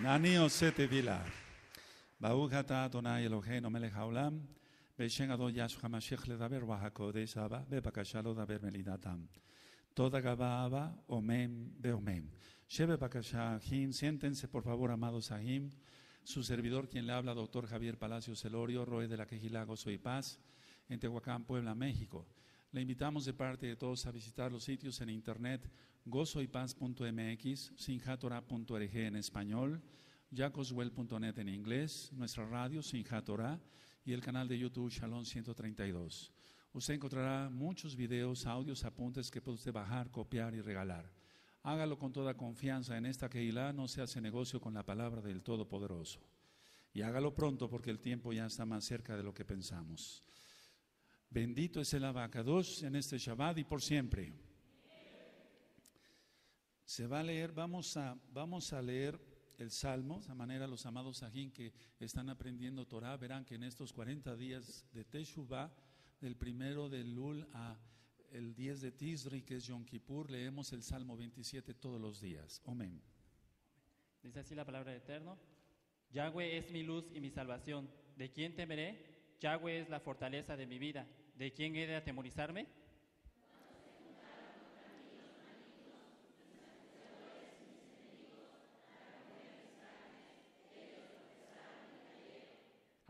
אני עושה תפילה. ברוך אתה אדוני אלוהינו מלך העולם, בשם אדון ישוע המשיח לדבר והקודש אבא, בבקשה לא לדבר מלידתם. Toda Gababa, Omen, Beomen. Lleve Bacachá, siéntense por favor, amados Sahim. Su servidor, quien le habla, doctor Javier Palacios Celorio, Roe de la Quejilá, Gozo y Paz, en Tehuacán, Puebla, México. Le invitamos de parte de todos a visitar los sitios en internet gozoypaz.mx, sinjatora.org en español, jacoswell.net en inglés, nuestra radio Sinjatora y el canal de YouTube Shalom 132. Usted encontrará muchos videos, audios, apuntes que puede usted bajar, copiar y regalar. Hágalo con toda confianza. En esta Keilah no se hace negocio con la palabra del Todopoderoso. Y hágalo pronto porque el tiempo ya está más cerca de lo que pensamos. Bendito es el abacados en este Shabbat y por siempre. Se va a leer, vamos a, vamos a leer el Salmo, de manera los amados Sajín que están aprendiendo Torah verán que en estos 40 días de Teshuvah, del primero de Lul a el 10 de Tisri, que es Yom Kippur, leemos el Salmo 27 todos los días. Amén. Dice así la palabra del Eterno. Yahweh es mi luz y mi salvación. ¿De quién temeré? Yahweh es la fortaleza de mi vida. ¿De quién he de atemorizarme?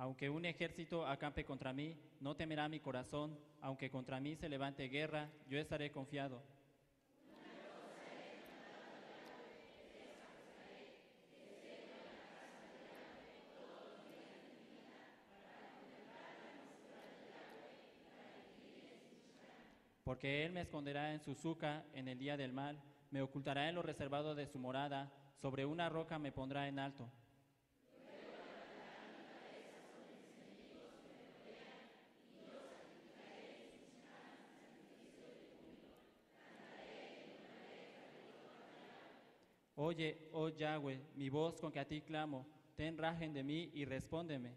Aunque un ejército acampe contra mí, no temerá mi corazón. Aunque contra mí se levante guerra, yo estaré confiado. Porque Él me esconderá en su suca en el día del mal, me ocultará en lo reservado de su morada, sobre una roca me pondrá en alto. Oye, oh Yahweh, mi voz con que a ti clamo, ten rajen de mí y respóndeme.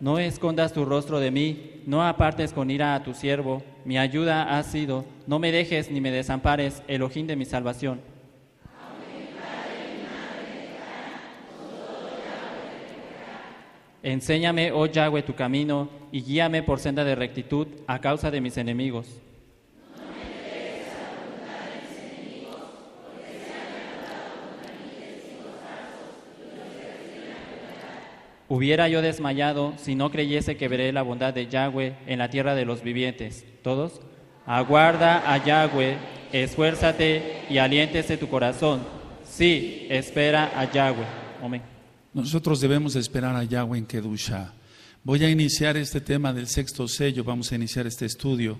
No escondas tu rostro de mí, no apartes con ira a tu siervo, mi ayuda ha sido, no me dejes ni me desampares, el ojín de mi salvación. Enséñame, oh Yahweh, tu camino y guíame por senda de rectitud a causa de mis enemigos. Hubiera yo desmayado si no creyese que veré la bondad de Yahweh en la tierra de los vivientes. ¿Todos? Aguarda a Yahweh, esfuérzate y aliéntese tu corazón. Sí, espera a Yahweh. Amén. Nosotros debemos esperar a Yahweh en Kedusha. Voy a iniciar este tema del sexto sello, vamos a iniciar este estudio,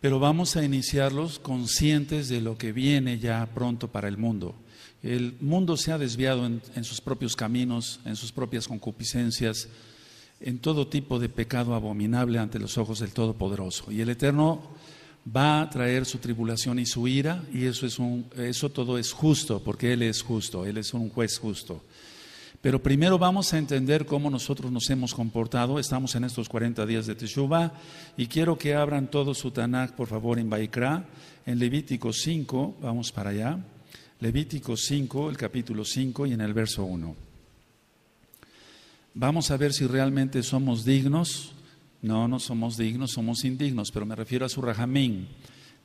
pero vamos a iniciarlos conscientes de lo que viene ya pronto para el mundo. El mundo se ha desviado en, sus propios caminos, en sus propias concupiscencias, en todo tipo de pecado abominable ante los ojos del Todopoderoso. Y el Eterno va a traer su tribulación y su ira, y eso, es un, eso todo es justo, porque Él es justo, Él es un juez justo. Pero primero vamos a entender cómo nosotros nos hemos comportado. Estamos en estos 40 días de Teshuvah y quiero que abran todo su Tanakh, por favor, en Baikra, en Levítico 5, vamos para allá. Levítico 5, el capítulo 5 y en el verso 1. Vamos a ver si realmente somos dignos. No, no somos dignos, somos indignos, pero me refiero a su Rajamín,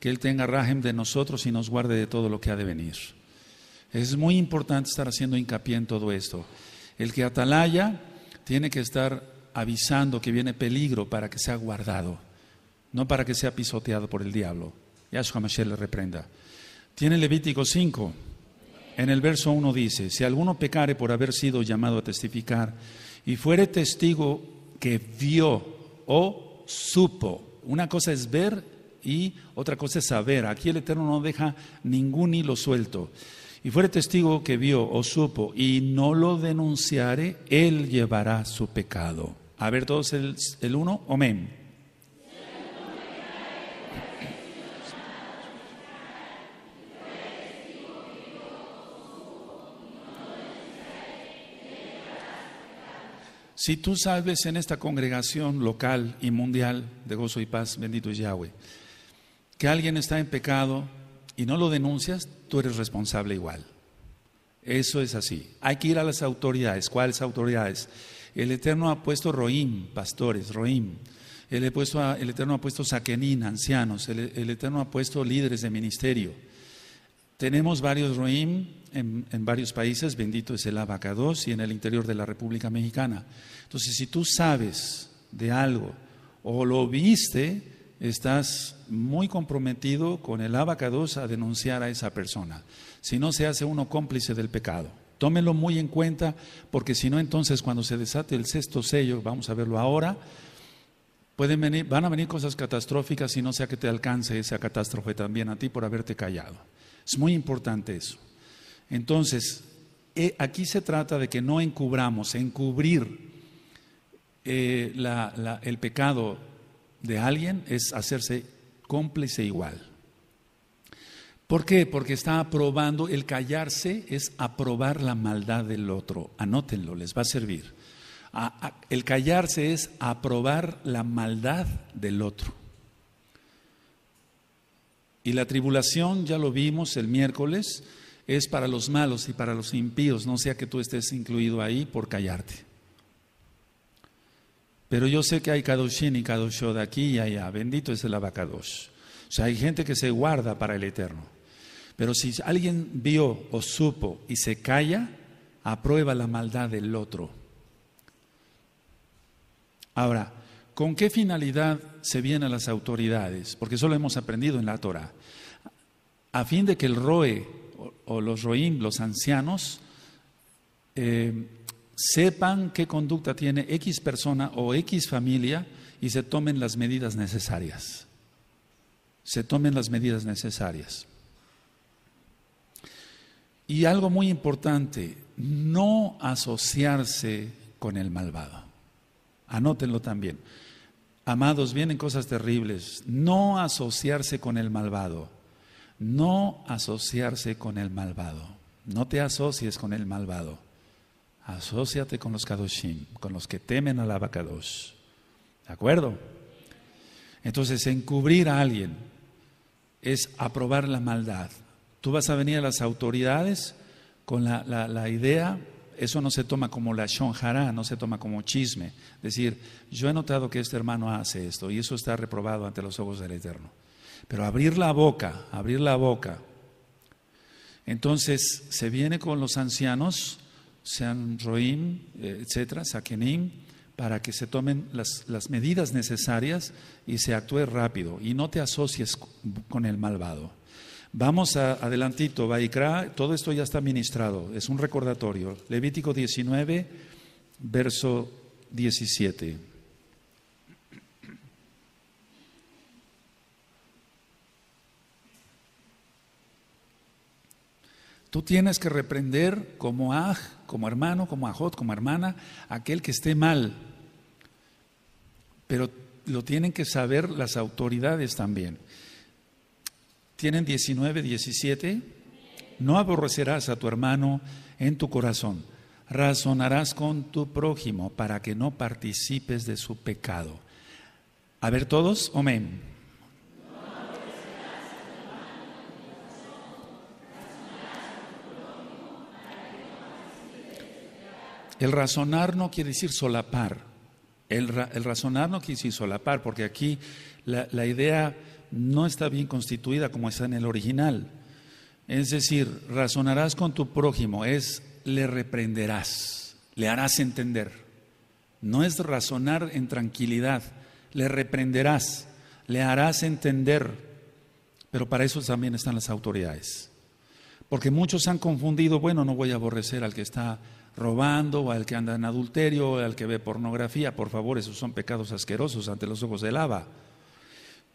que Él tenga Rajem de nosotros y nos guarde de todo lo que ha de venir. Es muy importante estar haciendo hincapié en todo esto. El que atalaya tiene que estar avisando que viene peligro para que sea guardado, no para que sea pisoteado por el diablo. Yahshua Mashiach le reprenda. Tiene Levítico 5. En el verso 1 dice, si alguno pecare por haber sido llamado a testificar y fuere testigo que vio o supo, una cosa es ver y otra cosa es saber. Aquí el Eterno no deja ningún hilo suelto y fuere testigo que vio o supo y no lo denunciare, él llevará su pecado. A ver todos el, uno, amén. Si tú sabes en esta congregación local y mundial de gozo y paz, bendito es Yahweh, que alguien está en pecado y no lo denuncias, tú eres responsable igual. Eso es así. Hay que ir a las autoridades. ¿Cuáles autoridades? El Eterno ha puesto Roim, pastores, Roim. El, Eterno ha puesto Saquenín, ancianos. El, Eterno ha puesto líderes de ministerio. Tenemos varios Roim en, varios países, bendito es el Abacados, y en el interior de la República Mexicana. Entonces, si tú sabes de algo o lo viste, estás muy comprometido con el Abacados a denunciar a esa persona. Si no, se hace uno cómplice del pecado. Tómelo muy en cuenta, porque si no, entonces cuando se desate el sexto sello, vamos a verlo ahora, pueden venir, van a venir cosas catastróficas y no sea que te alcance esa catástrofe también a ti por haberte callado. Es muy importante eso. Entonces, eh, aquí se trata de que no encubramos, encubrir eh, el pecado de alguien es hacerse cómplice igual. ¿Por qué? Porque está aprobando, el callarse es aprobar la maldad del otro. Anótenlo, les va a servir. el callarse es aprobar la maldad del otro. Y la tribulación, ya lo vimos el miércoles, es para los malos y para los impíos, no sea que tú estés incluido ahí por callarte. Pero yo sé que hay Kadoshin y Kadosho de aquí y allá, bendito es el abacadosh. O sea, hay gente que se guarda para el eterno. Pero si alguien vio o supo y se calla, aprueba la maldad del otro. Ahora, ¿con qué finalidad se vienen las autoridades? Porque eso lo hemos aprendido en la Torah. A fin de que el Roe o, los Roim, los ancianos, eh, sepan qué conducta tiene X persona o X familia y se tomen las medidas necesarias. Se tomen las medidas necesarias. Y algo muy importante, no asociarse con el malvado. Anótenlo también. Amados, vienen cosas terribles. No asociarse con el malvado. No asociarse con el malvado. No te asocies con el malvado. Asociate con los Kadoshim, con los que temen al Abacadosh. ¿De acuerdo? Entonces, encubrir a alguien es aprobar la maldad. Tú vas a venir a las autoridades con la, idea, eso no se toma como la shonjara, no se toma como chisme. Decir, yo he notado que este hermano hace esto y eso está reprobado ante los ojos del Eterno. Pero abrir la boca, abrir la boca. Entonces se viene con los ancianos, sean roim, eh, etcétera, sakenim, para que se tomen las, las, medidas necesarias y se actúe rápido y no te asocies con el malvado. Vamos a, adelantito, Vaikra, todo esto ya está ministrado, es un recordatorio. Levítico 19, verso 17. Tú tienes que reprender como aj, como hermano, como ajot, como hermana, aquel que esté mal. Pero lo tienen que saber las autoridades también. Tienen 19, 17. No aborrecerás a tu hermano en tu corazón. Razonarás con tu prójimo para que no participes de su pecado. A ver todos, amén. El razonar no quiere decir solapar. El, razonar no quiere decir solapar, porque aquí la idea no está bien constituida como está en el original. Es decir, razonarás con tu prójimo, es le reprenderás, le harás entender. No es razonar en tranquilidad, le reprenderás, le harás entender. Pero para eso también están las autoridades. Porque muchos han confundido, bueno, no voy a aborrecer al que está robando o al que anda en adulterio o al que ve pornografía. Por favor, esos son pecados asquerosos ante los ojos del Abba.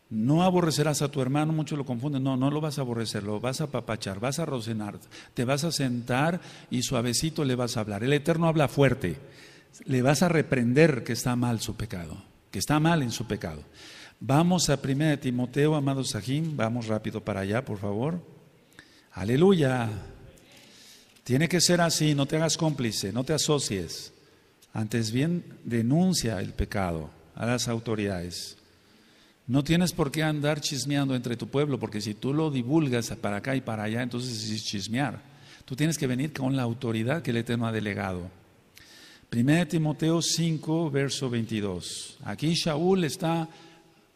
No aborrecerás a tu hermano, muchos lo confunden. No, no lo vas a aborrecer, lo vas a papachar, vas a rocenar, te vas a sentar y suavecito le vas a hablar. El Eterno habla fuerte, le vas a reprender que está mal su pecado, que está mal en su pecado. Vamos a 1 Timoteo, amado Sahim, vamos rápido para allá, por favor. Aleluya. Tiene que ser así, no te hagas cómplice, no te asocies. Antes bien, denuncia el pecado a las autoridades. No tienes por qué andar chismeando entre tu pueblo, porque si tú lo divulgas para acá y para allá, entonces es chismear. Tú tienes que venir con la autoridad que el Eterno ha delegado. 1 Timoteo 5, verso 22. Aquí Shaul está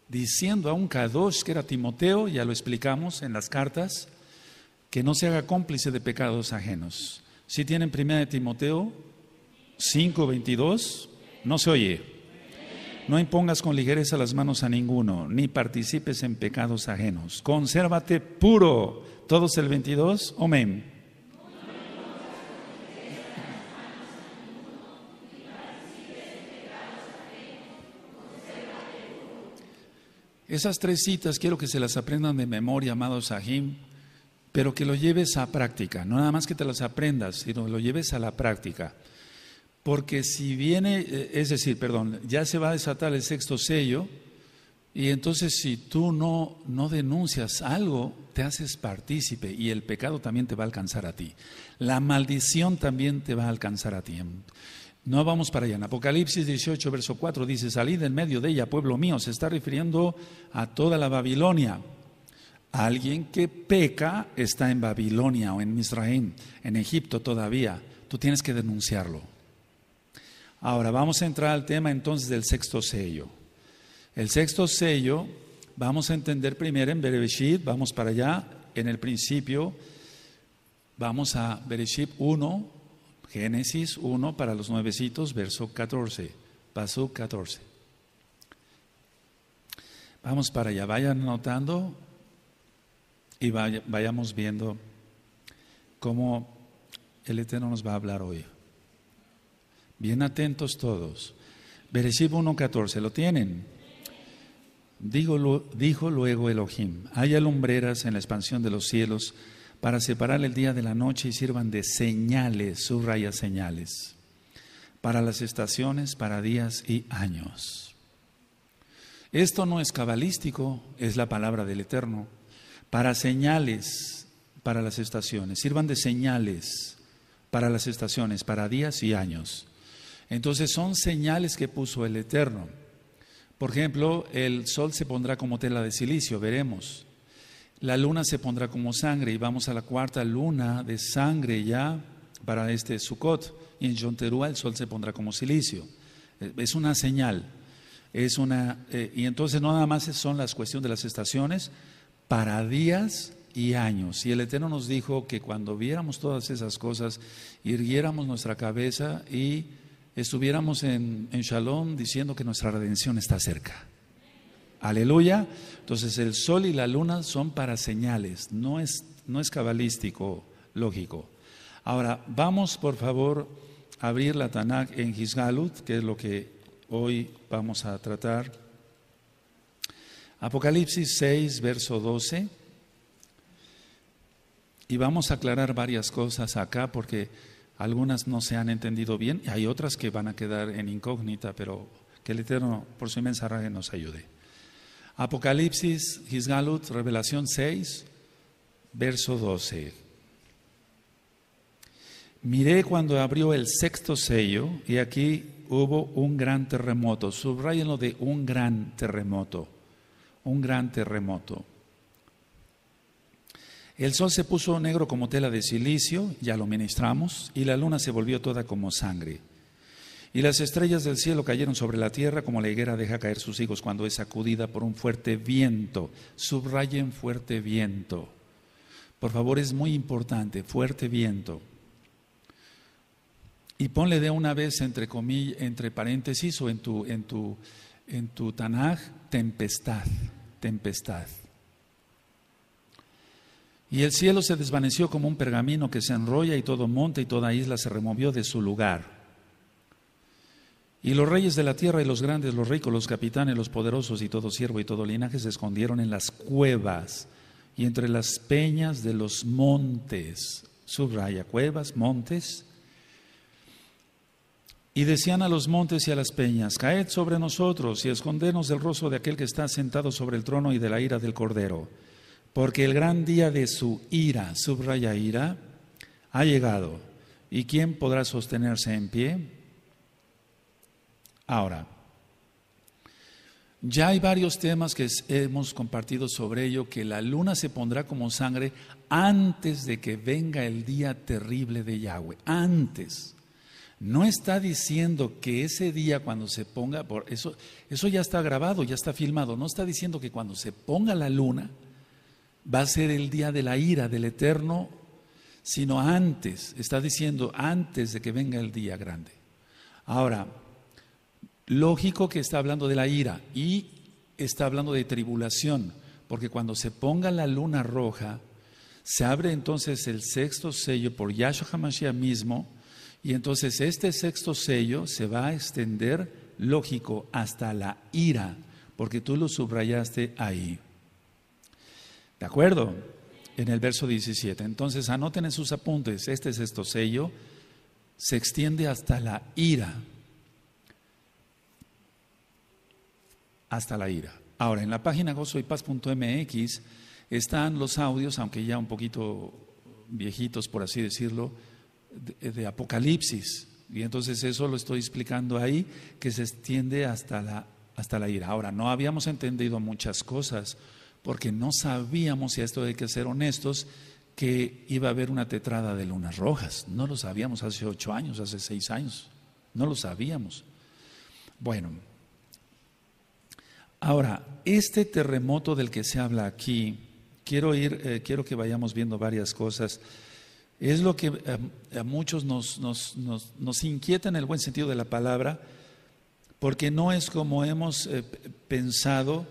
diciendo a un Kadosh que era Timoteo, ya lo explicamos en las cartas, que no se haga cómplice de pecados ajenos. Si tienen 1 Timoteo 5, 22, no se oye. No impongas con ligereza las manos a ninguno, ni participes en pecados ajenos. Consérvate puro. Todos el 22, amén. Esas tres citas quiero que se las aprendan de memoria, amado Sahim, pero que lo lleves a práctica, no nada más que te las aprendas, sino lo lleves a la práctica. Porque si viene, eh, es decir, perdón, ya se va a desatar el sexto sello, y entonces si tú no, no denuncias algo, te haces partícipe y el pecado también te va a alcanzar a ti. La maldición también te va a alcanzar a ti. No vamos para allá. En Apocalipsis 18, verso 4 dice, salid en medio de ella, pueblo mío. Se está refiriendo a toda la Babilonia. Alguien que peca está en Babilonia o en Misraim, en Egipto todavía. Tú tienes que denunciarlo. Ahora vamos a entrar al tema entonces del sexto sello. El sexto sello, vamos a entender primero en Bereshit, vamos para allá, en el principio, vamos a Bereshit 1, Génesis 1 para los nuevecitos, verso 14, paso 14. Vamos para allá, vayan anotando y vayamos viendo cómo el Eterno nos va a hablar hoy. Bien atentos todos. Bereshit 1.14, ¿lo tienen? Dijo, luego Elohim, haya lumbreras en la expansión de los cielos para separar el día de la noche y sirvan de señales, subraya señales, para las estaciones, para días y años. Esto no es cabalístico, es la palabra del Eterno. Para señales, para las estaciones, sirvan de señales para las estaciones, para días y años. Entonces son señales que puso el Eterno. Por ejemplo, el sol se pondrá como tela de silicio, veremos la luna se pondrá como sangre y vamos a la cuarta luna de sangre ya para este Sukkot y en Yonterúa el sol se pondrá como silicio. Es una señal. Es una, eh, y entonces no nada más son las cuestiones de las estaciones para días y años. Y el Eterno nos dijo que cuando viéramos todas esas cosas, irguiéramos nuestra cabeza y estuviéramos en, en Shalom diciendo que nuestra redención está cerca. Aleluya. Entonces el sol y la luna son para señales, no es, no es cabalístico, lógico. Ahora, vamos por favor a abrir la Tanakh en Gisgalut, que es lo que hoy vamos a tratar. Apocalipsis 6, verso 12. Y vamos a aclarar varias cosas acá porque algunas no se han entendido bien y hay otras que van a quedar en incógnita, pero que el Eterno por su mensaje nos ayude. Apocalipsis, Gisgalut, Revelación 6, verso 12. Miré cuando abrió el sexto sello y aquí hubo un gran terremoto. Subrayenlo de un gran terremoto. Un gran terremoto. El sol se puso negro como tela de silicio, ya lo ministramos, y la luna se volvió toda como sangre. Y las estrellas del cielo cayeron sobre la tierra como la higuera deja caer sus higos cuando es sacudida por un fuerte viento. Subrayen fuerte viento. Por favor, es muy importante, fuerte viento. Y ponle de una vez entre comillas, entre paréntesis o en tu, en tu, en tu Tanaj, tempestad, tempestad. Y el cielo se desvaneció como un pergamino que se enrolla y todo monte y toda isla se removió de su lugar. Y los reyes de la tierra y los grandes, los ricos, los capitanes, los poderosos y todo siervo y todo linaje se escondieron en las cuevas y entre las peñas de los montes. Subraya, cuevas, montes. Y decían a los montes y a las peñas, caed sobre nosotros y escondernos del rostro de aquel que está sentado sobre el trono y de la ira del Cordero. Porque el gran día de su ira, subraya ira, ha llegado. ¿Y quién podrá sostenerse en pie? Ahora, Ya hay varios temas que hemos compartido sobre ello, que la luna se pondrá como sangre antes de que venga el día terrible de Yahweh, antes. No está diciendo que ese día cuando se ponga, por eso, eso ya está grabado, ya está filmado, no está diciendo que cuando se ponga la luna va a ser el día de la ira del Eterno, sino antes, está diciendo antes de que venga el día grande. Ahora, Lógico que está hablando de la ira y está hablando de tribulación, porque cuando se ponga la luna roja, se abre entonces el sexto sello por Yahshua HaMashiach mismo, y entonces este sexto sello se va a extender, lógico, hasta la ira, porque tú lo subrayaste ahí. ¿De acuerdo? En el verso 17. Entonces anoten en sus apuntes, este sexto sello se extiende hasta la ira. hasta la ira. Ahora, en la página gozoypaz.mx están los audios, aunque ya un poquito viejitos, por así decirlo, de, Apocalipsis. Y entonces eso lo estoy explicando ahí, que se extiende hasta la, hasta la ira. Ahora, no habíamos entendido muchas cosas, porque no sabíamos, y esto hay que ser honestos, que iba a haber una tetrada de lunas rojas. No lo sabíamos hace ocho años, hace seis años. No lo sabíamos. Bueno, Ahora, este terremoto del que se habla aquí, quiero ir, eh, quiero que vayamos viendo varias cosas. Es lo que eh, a muchos nos, nos, inquieta en el buen sentido de la palabra, porque no es como hemos eh, pensado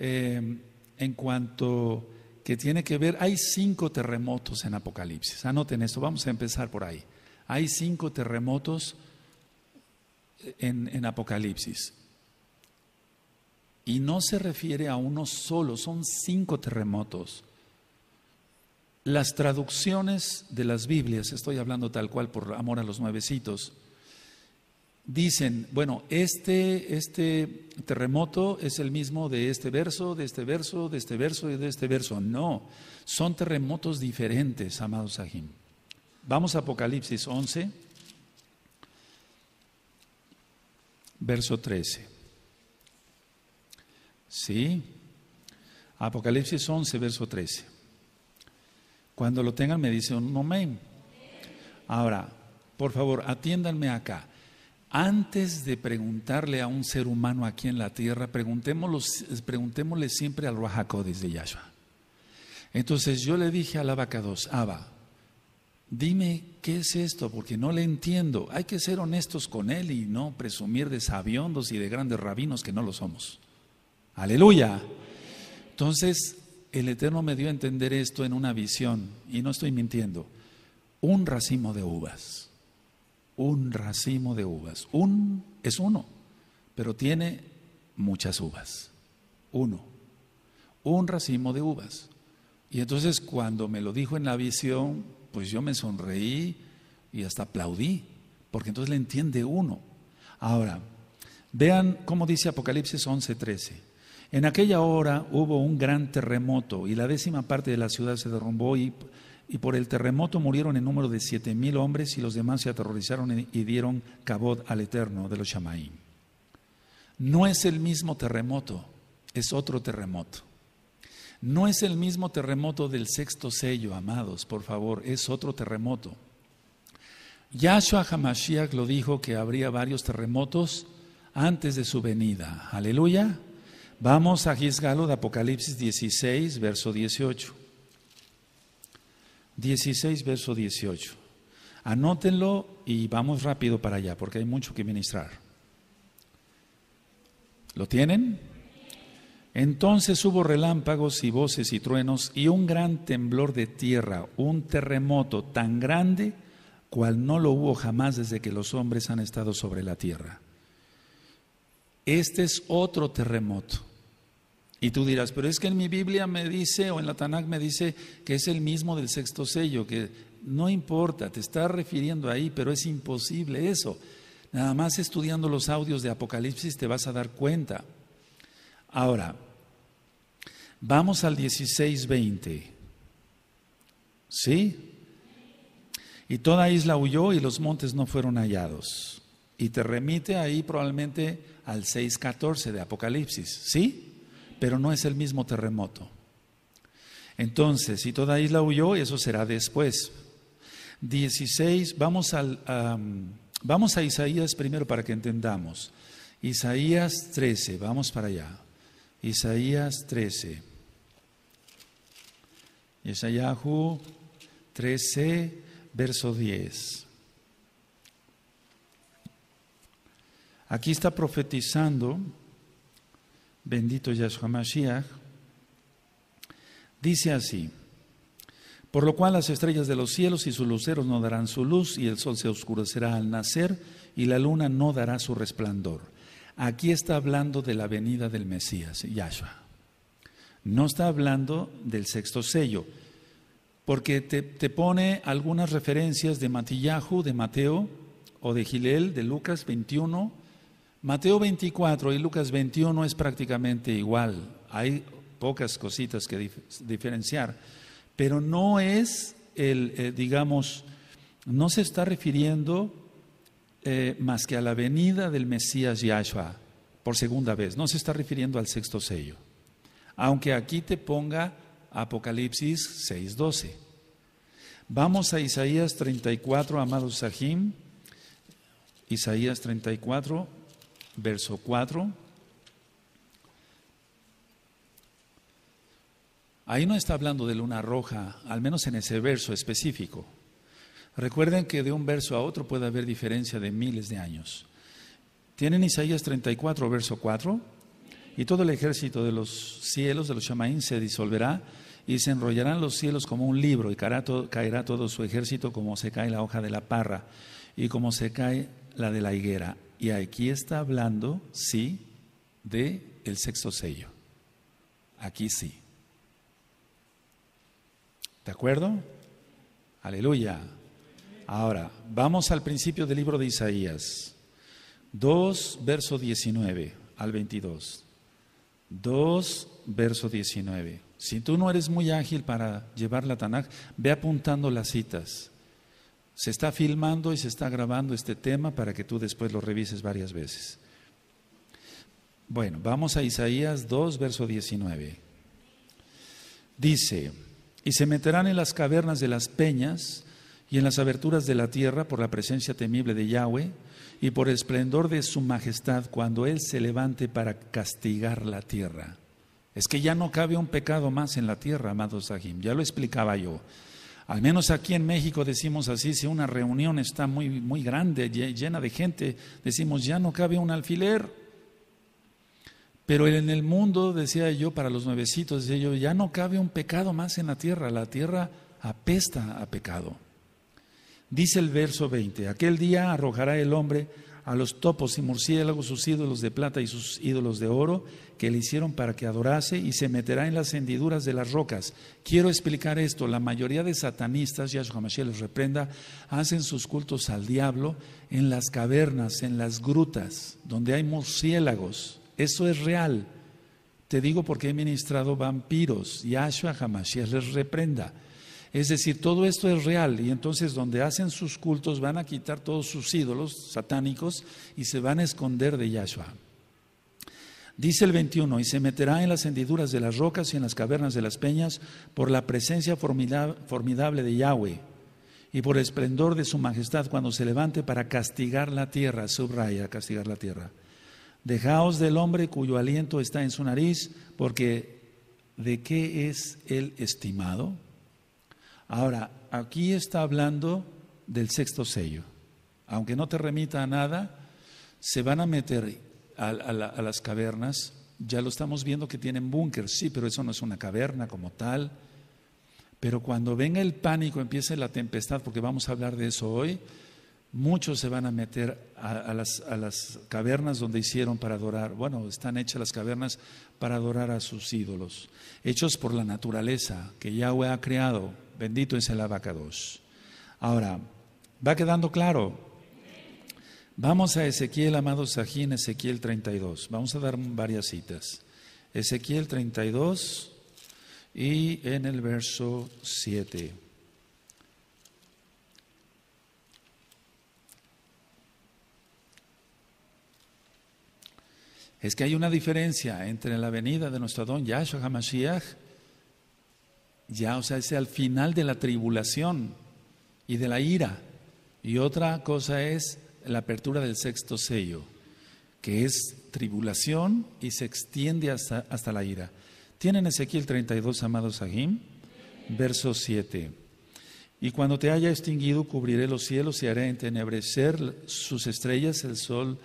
en cuanto que tiene que ver, hay cinco terremotos en Apocalipsis. Anoten esto, vamos a empezar por ahí. Hay cinco terremotos en, en Apocalipsis. Y no se refiere a uno solo, son cinco terremotos. Las traducciones de las Biblias, estoy hablando tal cual por amor a los nuevecitos, dicen, bueno, este, este terremoto es el mismo de este verso, de este verso, de este verso y de este verso. No, son terremotos diferentes, amados Sahim. Vamos a Apocalipsis 11, verso 13. Sí. Apocalipsis 11, verso 13. Cuando lo tengan me dicen un amén. Ahora, por favor, atiéndanme acá. Antes de preguntarle a un ser humano aquí en la tierra, preguntémosle siempre al Rahakodis de Yahshua. Entonces yo le dije al abacados, Abba, dime qué es esto, porque no le entiendo. Hay que ser honestos con él y no presumir de sabiondos y de grandes rabinos que no lo somos. Aleluya. Entonces, el Eterno me dio a entender esto en una visión, y no estoy mintiendo. Un racimo de uvas. Un racimo de uvas. Un es uno, pero tiene muchas uvas. Uno. Un racimo de uvas. Y entonces cuando me lo dijo en la visión, pues yo me sonreí y hasta aplaudí, porque entonces le entiende uno. Ahora, vean cómo dice Apocalipsis 11:13. En aquella hora hubo un gran terremoto y la décima parte de la ciudad se derrumbó y, por el terremoto murieron en número de siete mil hombres y los demás se aterrorizaron y dieron cabod al Eterno de los Shamaim. No es el mismo terremoto, es otro terremoto. No es el mismo terremoto del sexto sello, amados, por favor, es otro terremoto. Yahshua Hamashiach lo dijo que habría varios terremotos antes de su venida. Aleluya. Vamos a Gisgalo de Apocalipsis 16, verso 18. 16, verso 18. Anótenlo y vamos rápido para allá, porque hay mucho que ministrar. ¿Lo tienen? Entonces hubo relámpagos y voces y truenos y un gran temblor de tierra, un terremoto tan grande cual no lo hubo jamás desde que los hombres han estado sobre la tierra. Este es otro terremoto. Y tú dirás, pero es que en mi Biblia me dice, o en la Tanakh me dice que es el mismo del sexto sello, que no importa, te está refiriendo ahí, pero es imposible eso. Nada más estudiando los audios de Apocalipsis te vas a dar cuenta. Ahora, vamos al 16:20. ¿Sí? Y toda isla huyó y los montes no fueron hallados. Y te remite ahí probablemente al 6.14 de Apocalipsis, ¿sí? Pero no es el mismo terremoto. Entonces, si toda isla huyó, eso será después. 16, vamos, al, vamos a Isaías primero para que entendamos. Isaías 13, vamos para allá. Isaías 13. Isaías 13, verso 10. Aquí está profetizando, bendito Yahshua Mashiach, dice así, por lo cual las estrellas de los cielos y sus luceros no darán su luz y el sol se oscurecerá al nacer y la luna no dará su resplandor. Aquí está hablando de la venida del Mesías, Yahshua. No está hablando del sexto sello, porque te, te pone algunas referencias de Matillahu, de Mateo, o de Gilel, de Lucas 21, Mateo 24 y Lucas 21 es prácticamente igual. Hay pocas cositas que diferenciar, pero no es el, eh, digamos, no se está refiriendo eh, más que a la venida del Mesías Yahshua por segunda vez, no se está refiriendo al sexto sello. Aunque aquí te ponga Apocalipsis 6:12. Vamos a Isaías 34, amados Sahim. Isaías 34, verso 4. Ahí no está hablando de luna roja, al menos en ese verso específico. Recuerden que de un verso a otro puede haber diferencia de miles de años. Tienen Isaías 34, verso 4, y todo el ejército de los cielos, de los Shamaín, se disolverá y se enrollarán los cielos como un libro y caerá todo, caerá todo su ejército como se cae la hoja de la parra y como se cae la de la higuera. Y aquí está hablando, sí, de el sexto sello. Aquí sí. ¿De acuerdo? Aleluya. Ahora, vamos al principio del libro de Isaías. 2, verso 19 al 22. 2, verso 19. Si tú no eres muy ágil para llevar la Tanaj, ve apuntando las citas. Se está filmando y se está grabando este tema para que tú después lo revises varias veces. Bueno, vamos a Isaías 2, verso 19. Dice, y se meterán en las cavernas de las peñas y en las aberturas de la tierra por la presencia temible de Yahweh y por el esplendor de su majestad cuando Él se levante para castigar la tierra. Es que ya no cabe un pecado más en la tierra, amados Sahim, ya lo explicaba yo. Al menos aquí en México decimos así, si una reunión está muy, muy grande, llena de gente, decimos, ya no cabe un alfiler. Pero en el mundo, decía yo, para los nuevecitos, decía yo, ya no cabe un pecado más en la tierra, la tierra apesta a pecado. Dice el verso 20, aquel día arrojará el hombre a los topos y murciélagos, sus ídolos de plata y sus ídolos de oro, que le hicieron para que adorase, y se meterá en las hendiduras de las rocas. Quiero explicar esto, la mayoría de satanistas, Yahshua Mashiach les reprenda, hacen sus cultos al diablo en las cavernas, en las grutas, donde hay murciélagos. Eso es real. Te digo porque he ministrado vampiros. Yahshua Hamashiach les reprenda. Es decir, todo esto es real y entonces donde hacen sus cultos van a quitar todos sus ídolos satánicos y se van a esconder de Yahshua. Dice el 21, y se meterá en las hendiduras de las rocas y en las cavernas de las peñas por la presencia formidable de Yahweh y por el esplendor de su majestad cuando se levante para castigar la tierra, subraya, castigar la tierra. Dejaos del hombre cuyo aliento está en su nariz, porque ¿de qué es el estimado? Ahora, aquí está hablando del sexto sello. Aunque no te remita a nada, se van a meter a, las cavernas. Ya lo estamos viendo que tienen búnker, sí, pero eso no es una caverna como tal. Pero cuando venga el pánico, empiece la tempestad, porque vamos a hablar de eso hoy, muchos se van a meter a, las, a, las, cavernas donde hicieron para adorar, bueno, están hechas las cavernas para adorar a sus ídolos, hechos por la naturaleza que Yahweh ha creado, Bendito es el abacados. Ahora, ¿va quedando claro? Vamos a Ezequiel, amado Sajín, Ezequiel 32. Vamos a dar varias citas. Ezequiel 32 y en el verso 7. Es que hay una diferencia entre la venida de nuestro don Yahshua HaMashiach, ya, o sea, es al final de la tribulación y de la ira. Y otra cosa es la apertura del sexto sello, que es tribulación y se extiende hasta, hasta la ira. ¿Tienen Ezequiel 32, amados Sahim? Verso 7. Y cuando te haya extinguido, cubriré los cielos y haré entenebrecer sus estrellas, el sol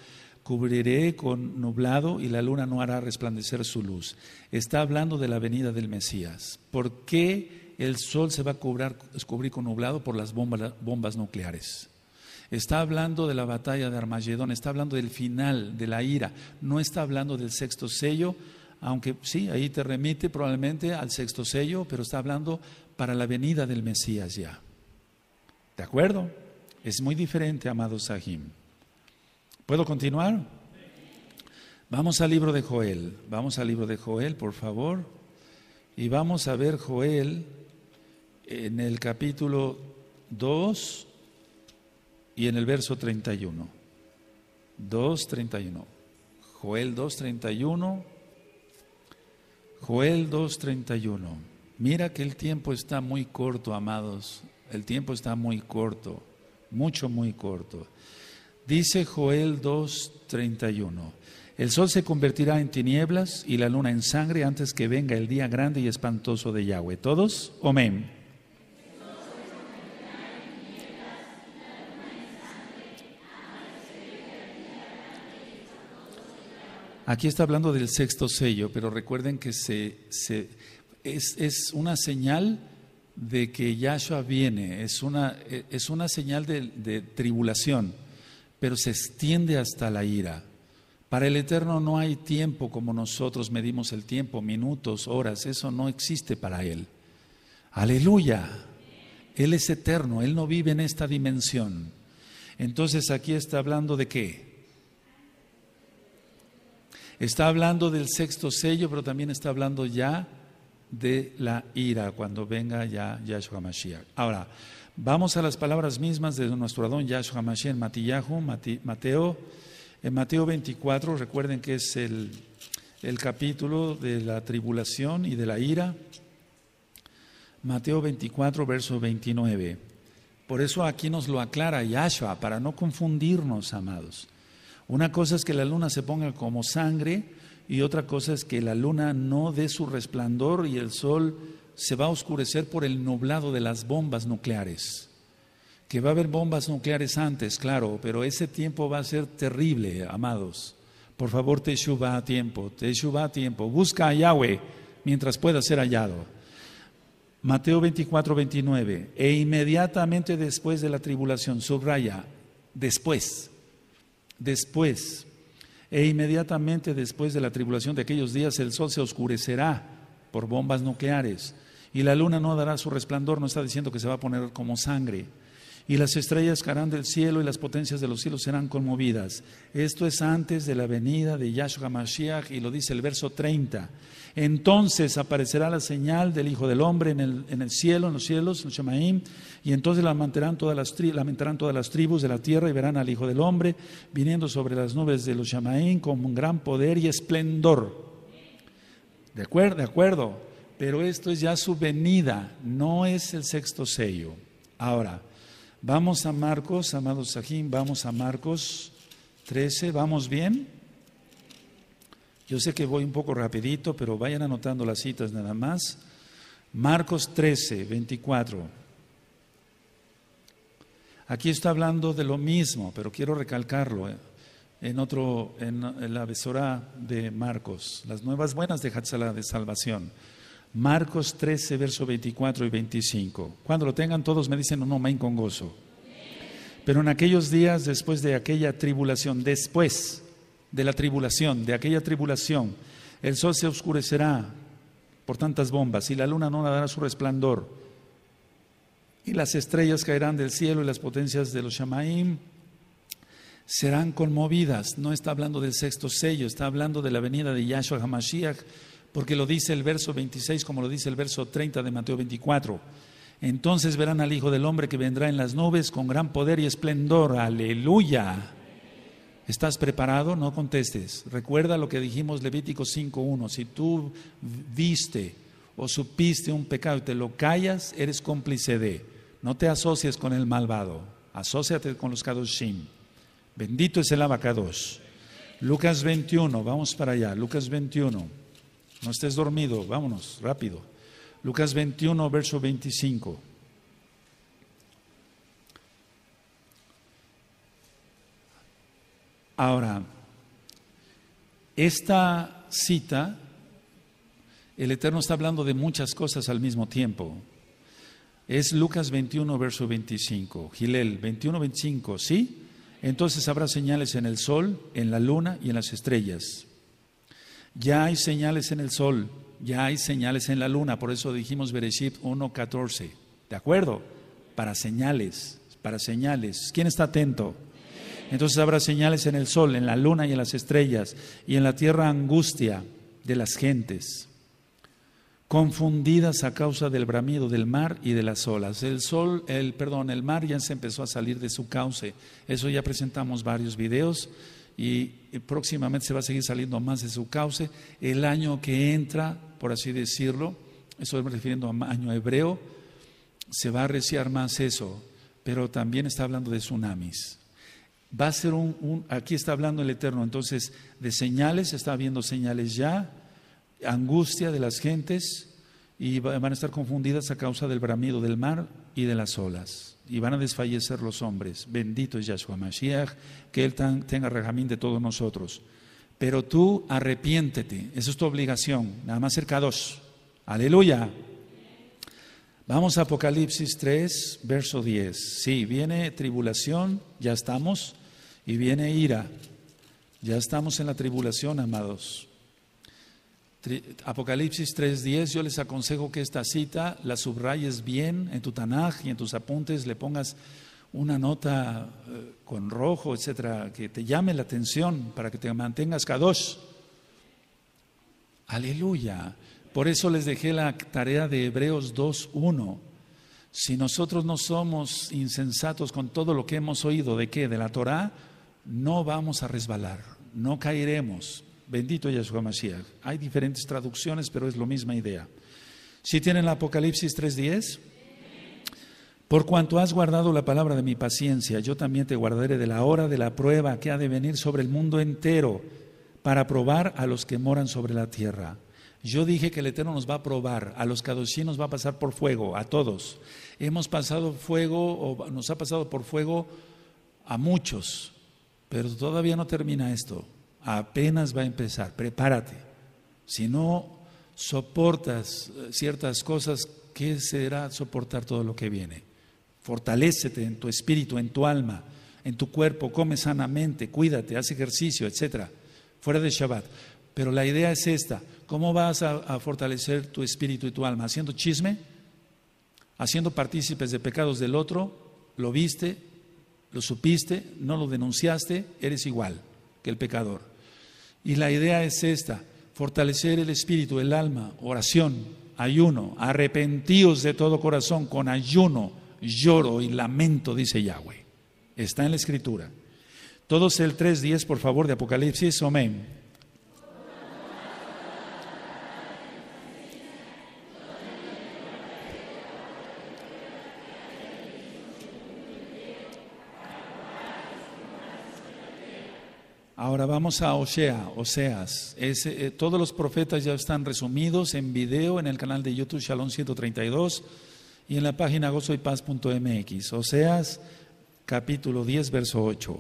cubriré con nublado y la luna no hará resplandecer su luz. Está hablando de la venida del Mesías. ¿Por qué el sol se va a cubrir, con nublado? Por las bombas, bombas nucleares. Está hablando de la batalla de Armagedón, está hablando del final, de la ira. No está hablando del sexto sello, aunque sí, ahí te remite probablemente al sexto sello, pero está hablando para la venida del Mesías ya. ¿De acuerdo? Es muy diferente, amado Sahim. ¿Puedo continuar? Vamos al libro de Joel. Vamos al libro de Joel, por favor. Y vamos a ver Joel en el capítulo 2 y en el verso 31. 2.31. Joel 2.31. Joel 2.31. Mira que el tiempo está muy corto, amados. El tiempo está muy corto. Mucho, muy corto. Dice Joel 2:31, el sol se convertirá en tinieblas y la luna en sangre antes que venga el día grande y espantoso de Yahweh. ¿Todos? Amén. Aquí está hablando del sexto sello, pero recuerden que se, es, una señal de que Yahshua viene, es una, es una señal de tribulación pero se extiende hasta la ira. Para el Eterno no hay tiempo como nosotros medimos el tiempo, minutos, horas, eso no existe para Él. Aleluya. Él es eterno, Él no vive en esta dimensión. Entonces aquí está hablando de qué? Está hablando del sexto sello, pero también está hablando ya de la ira cuando venga ya Yahshua Mashiach. Ahora, Vamos a las palabras mismas de nuestro Adón Yahshua Mashiach en Matillahu, Mateo, en Mateo 24, recuerden que es el, el capítulo de la tribulación y de la ira. Mateo 24, verso 29. Por eso aquí nos lo aclara Yahshua, para no confundirnos, amados. Una cosa es que la luna se ponga como sangre y otra cosa es que la luna no dé su resplandor y el sol se va a oscurecer por el nublado de las bombas nucleares. Que va a haber bombas nucleares antes, claro, pero ese tiempo va a ser terrible, amados. Por favor, te a tiempo, te a tiempo. Busca a Yahweh mientras pueda ser hallado. Mateo 24, 29. E inmediatamente después de la tribulación, subraya, después, después, e inmediatamente después de la tribulación de aquellos días, el sol se oscurecerá por bombas nucleares y la luna no dará su resplandor, no está diciendo que se va a poner como sangre. Y las estrellas caerán del cielo y las potencias de los cielos serán conmovidas. Esto es antes de la venida de Yahshua Mashiach y lo dice el verso 30. Entonces aparecerá la señal del Hijo del Hombre en el, en el cielo, en los cielos, en los Shemaim, y entonces lamentarán todas, las todas las tribus de la tierra y verán al Hijo del Hombre viniendo sobre las nubes de los Shemaim con gran poder y esplendor. ¿De acuerdo? De acuerdo pero esto es ya su venida, no es el sexto sello. Ahora, vamos a Marcos, amados Sajín, vamos a Marcos 13, ¿vamos bien? Yo sé que voy un poco rapidito, pero vayan anotando las citas nada más. Marcos 13, 24. Aquí está hablando de lo mismo, pero quiero recalcarlo eh, en otro, en, la besora de Marcos, las nuevas buenas de Hatzalá de salvación. Marcos 13, verso 24 y 25. Cuando lo tengan todos me dicen un no, amén con gozo. Pero en aquellos días, después de aquella tribulación, después de la tribulación, de aquella tribulación, el sol se oscurecerá por tantas bombas y la luna no dará su resplandor. Y las estrellas caerán del cielo y las potencias de los Shamaim serán conmovidas. No está hablando del sexto sello, está hablando de la venida de Yahshua HaMashiach porque lo dice el verso 26 como lo dice el verso 30 de Mateo 24. Entonces verán al Hijo del Hombre que vendrá en las nubes con gran poder y esplendor. Aleluya. ¿Estás preparado? No contestes. Recuerda lo que dijimos Levítico 5.1. Si tú viste o supiste un pecado y te lo callas, eres cómplice de. No te asocies con el malvado. Asociate con los kadoshim. Bendito es el abacados. Lucas 21, vamos para allá. Lucas 21. No estés dormido, vámonos, rápido. Lucas 21, verso 25. Ahora, esta cita, el Eterno está hablando de muchas cosas al mismo tiempo. Es Lucas 21, verso 25. Gilel 21, 25, ¿sí? Entonces habrá señales en el sol, en la luna y en las estrellas. Ya hay señales en el sol, ya hay señales en la luna, por eso dijimos Bereshit 1.14. ¿De acuerdo? Para señales, para señales. ¿Quién está atento? Entonces habrá señales en el sol, en la luna y en las estrellas, y en la tierra angustia de las gentes, confundidas a causa del bramido del mar y de las olas. El sol, el perdón, el mar ya se empezó a salir de su cauce. Eso ya presentamos varios videos y próximamente se va a seguir saliendo más de su cauce. El año que entra, por así decirlo, eso me refiriendo a año hebreo, se va a arreciar más eso, pero también está hablando de tsunamis. Va a ser un, aquí está hablando el Eterno, entonces de señales, está viendo señales ya, angustia de las gentes y van a estar confundidas a causa del bramido del mar y de las olas. Y van a desfallecer los hombres. Bendito es Yahshua Mashiach, que Él tenga rejamín de todos nosotros. Pero tú arrepiéntete, esa es tu obligación, nada más cerca dos. Aleluya. Vamos a Apocalipsis 3, verso 10. Sí, viene tribulación, ya estamos y viene ira. Ya estamos en la tribulación, amados. Apocalipsis 3:10, yo les aconsejo que esta cita la subrayes bien en tu Tanaj y en tus apuntes, le pongas una nota eh, con rojo, etcétera, que te llame la atención para que te mantengas kadosh. Aleluya. Por eso les dejé la tarea de Hebreos 2:1. Si nosotros no somos insensatos con todo lo que hemos oído de qué? De la Torah, no vamos a resbalar, no caeremos. Bendito Yahshua Mashiach. Hay diferentes traducciones, pero es la misma idea. Si tienen el Apocalipsis 3.10? Por cuanto has guardado la palabra de mi paciencia, yo también te guardaré de la hora de la prueba que ha de venir sobre el mundo entero para probar a los que moran sobre la tierra. Yo dije que el Eterno nos va a probar, a los cadoshí nos va a pasar por fuego, a todos. Hemos pasado fuego, o nos ha pasado por fuego a muchos, pero todavía no termina esto. Apenas va a empezar. Prepárate. Si no soportas eh, ciertas cosas, ¿qué será soportar todo lo que viene? Fortalécete en tu espíritu, en tu alma, en tu cuerpo, come sanamente, cuídate, haz ejercicio, etcétera, fuera de Shabbat. Pero la idea es esta: ¿cómo vas a, a fortalecer tu espíritu y tu alma? ¿Haciendo chisme? ¿Haciendo partícipes de pecados del otro? ¿Lo viste? lo supiste, no lo denunciaste, eres igual que el pecador. Y la idea es esta, fortalecer el espíritu, el alma, oración, ayuno, arrepentíos de todo corazón con ayuno, lloro y lamento, dice Yahweh. Está en la escritura. Todos el 3.10, por favor, de Apocalipsis, amén. Ahora vamos a Osea, Oseas. Eh, todos los profetas ya están resumidos en video en el canal de YouTube Shalom 132 y en la página gozoypaz.mx. Oseas capítulo 10, verso 8.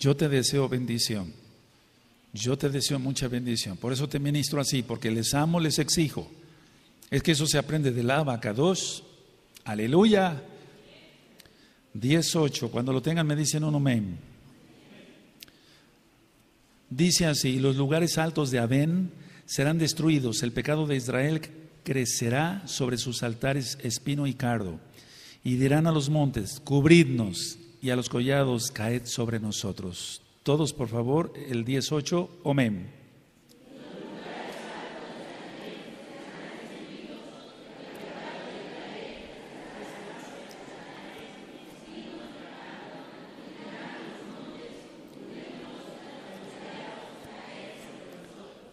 Yo te deseo bendición. Yo te deseo mucha bendición. Por eso te ministro así, porque les amo, les exijo. Es que eso se aprende del abacados. Aleluya. 18, cuando lo tengan me dicen un amén. Dice así, los lugares altos de Abén serán destruidos, el pecado de Israel crecerá sobre sus altares espino y cardo, y dirán a los montes, cubridnos, y a los collados, caed sobre nosotros. Todos, por favor, el 18, amén.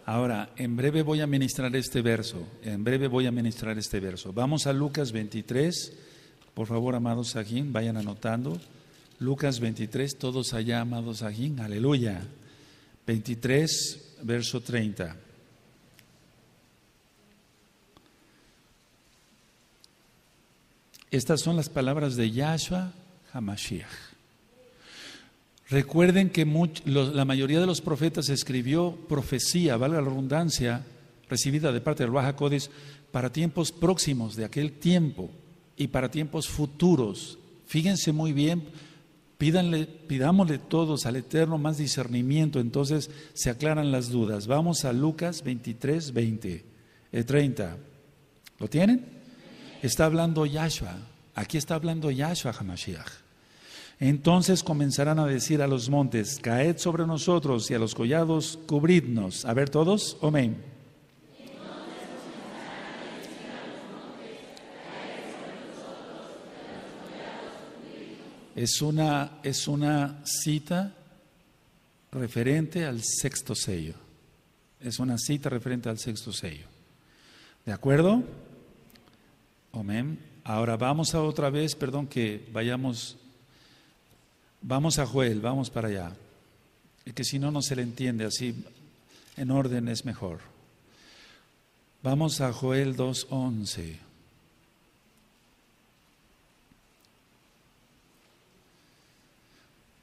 Ahora, en breve voy a ministrar este verso, en breve voy a ministrar este verso. Vamos a Lucas 23, por favor, amados Sajín, vayan anotando. Lucas 23, todos allá, amados Sajín, aleluya. 23, verso 30. Estas son las palabras de Yahshua Hamashiach. Recuerden que la mayoría de los profetas escribió profecía, valga la redundancia, recibida de parte del Baja para tiempos próximos de aquel tiempo y para tiempos futuros. Fíjense muy bien, pídanle, pidámosle todos al Eterno más discernimiento, entonces se aclaran las dudas. Vamos a Lucas 23, 20, 30. ¿Lo tienen? Está hablando Yahshua. Aquí está hablando Yahshua Hamashiach. Entonces comenzarán a decir a los montes, caed sobre nosotros y a los collados, cubridnos. A ver todos, amén. Es una, es una cita referente al sexto sello. Es una cita referente al sexto sello. ¿De acuerdo? Amén. Ahora vamos a otra vez, perdón que vayamos Vamos a Joel, vamos para allá. Es que si no, no se le entiende así. En orden es mejor. Vamos a Joel 2.11.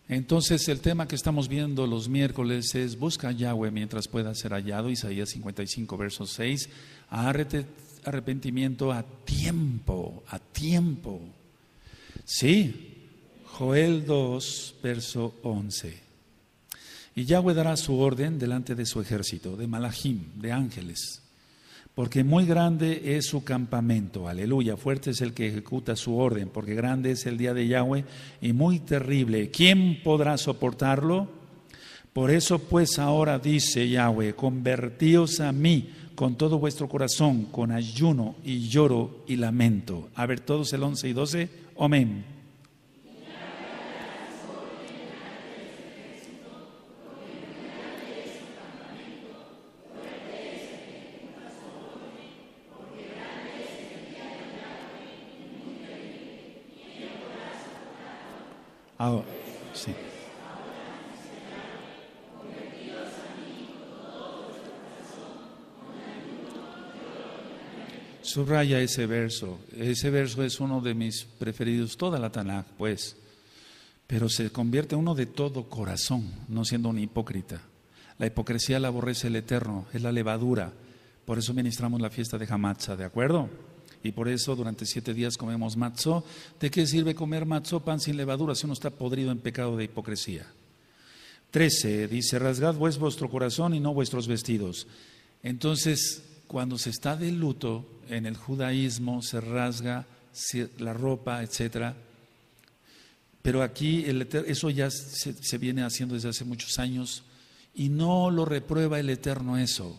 Entonces el tema que estamos viendo los miércoles es busca a Yahweh mientras pueda ser hallado, Isaías 55, verso 6, arrepentimiento a tiempo, a tiempo. Sí, Joel 2, verso 11. Y Yahweh dará su orden delante de su ejército, de Malachim, de ángeles, porque muy grande es su campamento. Aleluya, fuerte es el que ejecuta su orden, porque grande es el día de Yahweh y muy terrible. ¿Quién podrá soportarlo? Por eso pues ahora dice Yahweh, convertíos a mí con todo vuestro corazón, con ayuno y lloro y lamento. A ver, todos el 11 y 12, amén. Ahora, sí. Subraya ese verso. Ese verso es uno de mis preferidos, toda la Tanakh, pues. Pero se convierte uno de todo corazón, no siendo un hipócrita. La hipocresía la aborrece el Eterno, es la levadura. Por eso ministramos la fiesta de Hamatza, ¿de acuerdo? Y por eso durante siete días comemos matzó. ¿De qué sirve comer matzó, pan sin levadura, si uno está podrido en pecado de hipocresía? Trece, dice, rasgad vuestro corazón y no vuestros vestidos. Entonces, cuando se está de luto en el judaísmo, se rasga la ropa, etcétera. Pero aquí eso ya se, se viene haciendo desde hace muchos años y no lo reprueba el Eterno eso.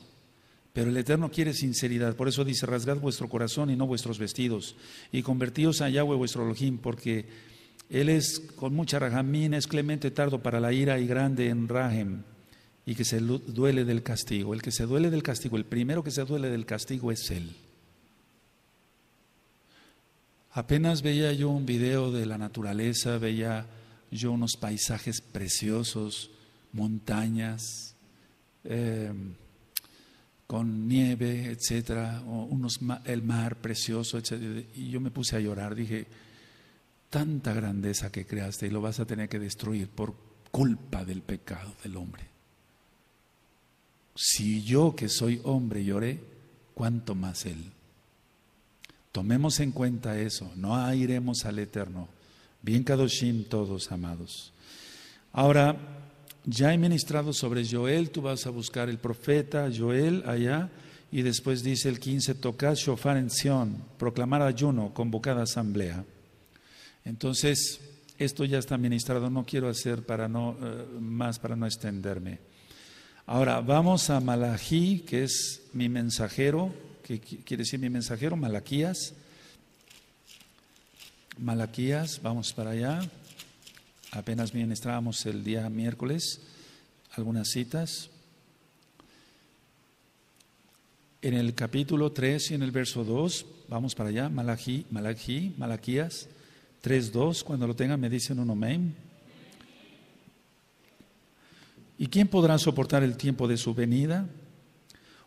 Pero el Eterno quiere sinceridad. Por eso dice, rasgad vuestro corazón y no vuestros vestidos. Y convertíos a Yahweh vuestro Elohim, porque Él es con mucha rajamín, es clemente tardo para la ira y grande en rajem, y que se duele del castigo. El que se duele del castigo, el primero que se duele del castigo es Él. Apenas veía yo un video de la naturaleza, veía yo unos paisajes preciosos, montañas. Eh, con nieve, etcétera, o unos, el mar precioso, etcétera. Y yo me puse a llorar, dije, tanta grandeza que creaste y lo vas a tener que destruir por culpa del pecado del hombre. Si yo que soy hombre lloré, ¿cuánto más él? Tomemos en cuenta eso, no iremos al eterno. Bien Kadoshim todos, amados. Ahora, ya he ministrado sobre Joel, tú vas a buscar el profeta Joel allá, y después dice el 15, tocar shofar en Sion, proclamar ayuno, convocada asamblea. Entonces, esto ya está ministrado, no quiero hacer para no, eh, más para no extenderme. Ahora, vamos a Malají, que es mi mensajero, que quiere decir mi mensajero, Malaquías. Malaquías, vamos para allá. Apenas ministrábamos el día miércoles algunas citas. en el capítulo 3 y en el verso 2, vamos para allá, Malají, Malají, Malaquías 3.2, cuando lo tengan me dicen un amén. ¿Y quién podrá soportar el tiempo de su venida?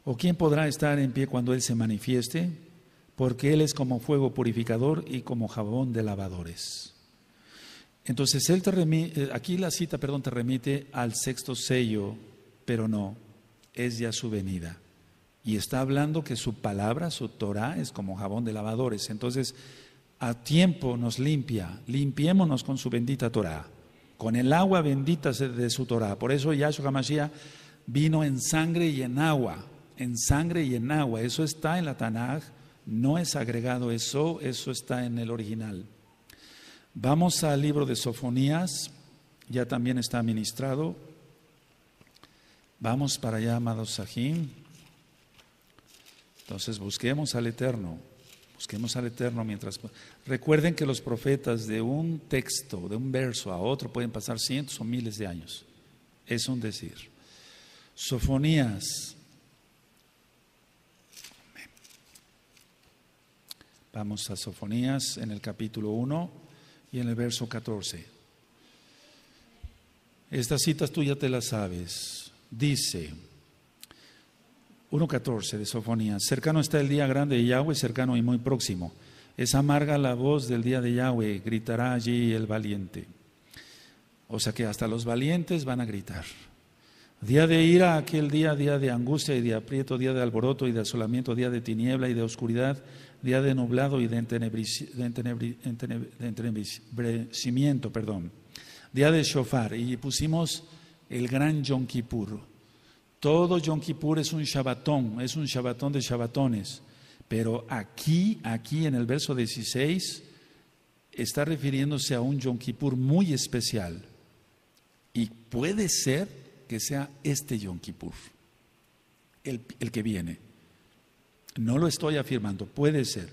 ¿O quién podrá estar en pie cuando Él se manifieste? Porque Él es como fuego purificador y como jabón de lavadores. Entonces, él te remite, aquí la cita, perdón, te remite al sexto sello, pero no, es ya su venida. Y está hablando que su palabra, su Torah, es como jabón de lavadores. Entonces, a tiempo nos limpia, limpiémonos con su bendita Torah, con el agua bendita de su Torah. Por eso Yahshua HaMashiach vino en sangre y en agua, en sangre y en agua. Eso está en la Tanaj, no es agregado eso, eso está en el original. Vamos al libro de Sofonías, ya también está ministrado. Vamos para allá, amados Sahim. Entonces busquemos al Eterno, busquemos al Eterno mientras... Recuerden que los profetas de un texto, de un verso a otro, pueden pasar cientos o miles de años. Es un decir. Sofonías. Vamos a Sofonías en el capítulo 1 y en el verso 14. Estas citas tú ya te las sabes. Dice 1.14 de Sofonía, cercano está el día grande de Yahweh, cercano y muy próximo. Es amarga la voz del día de Yahweh, gritará allí el valiente. O sea que hasta los valientes van a gritar. Día de ira, aquel día, día de angustia y de aprieto, día de alboroto y de asolamiento, día de tiniebla y de oscuridad, día de nublado y de entenebrecimiento, perdón. Día de shofar. Y pusimos el gran Yom Kippur. Todo Yom Kippur es un Shabbatón, es un Shabbatón de Shabbatones. Pero aquí, aquí en el verso 16, está refiriéndose a un Yom Kippur muy especial. Y puede ser que sea este Yom Kippur, el, que viene. No lo estoy afirmando, puede ser.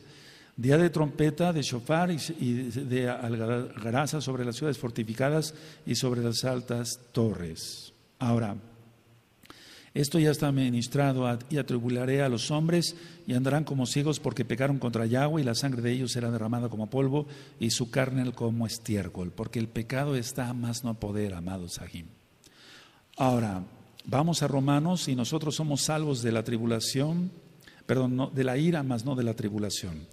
Día de trompeta, de shofar y, de algarasa sobre las ciudades fortificadas y sobre las altas torres. Ahora, esto ya está ministrado y atribularé a los hombres y andarán como ciegos porque pecaron contra Yahweh y la sangre de ellos será derramada como polvo y su carne como estiércol, porque el pecado está más no poder, amado Sahim. Ahora, vamos a Romanos y nosotros somos salvos de la tribulación, perdón, de la ira, más no de la tribulación.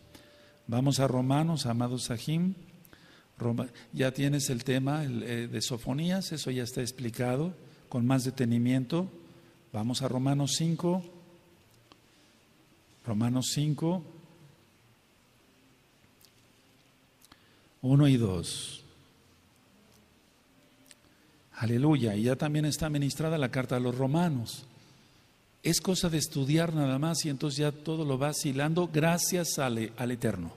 Vamos a Romanos, amados Sahim. ya tienes el tema eh, de sofonías, eso ya está explicado con más detenimiento. Vamos a Romanos 5. Romanos 5, 1 y 2. Aleluya. Y ya también está ministrada la carta a los romanos. Es cosa de estudiar nada más y entonces ya todo lo va hilando gracias al, al Eterno.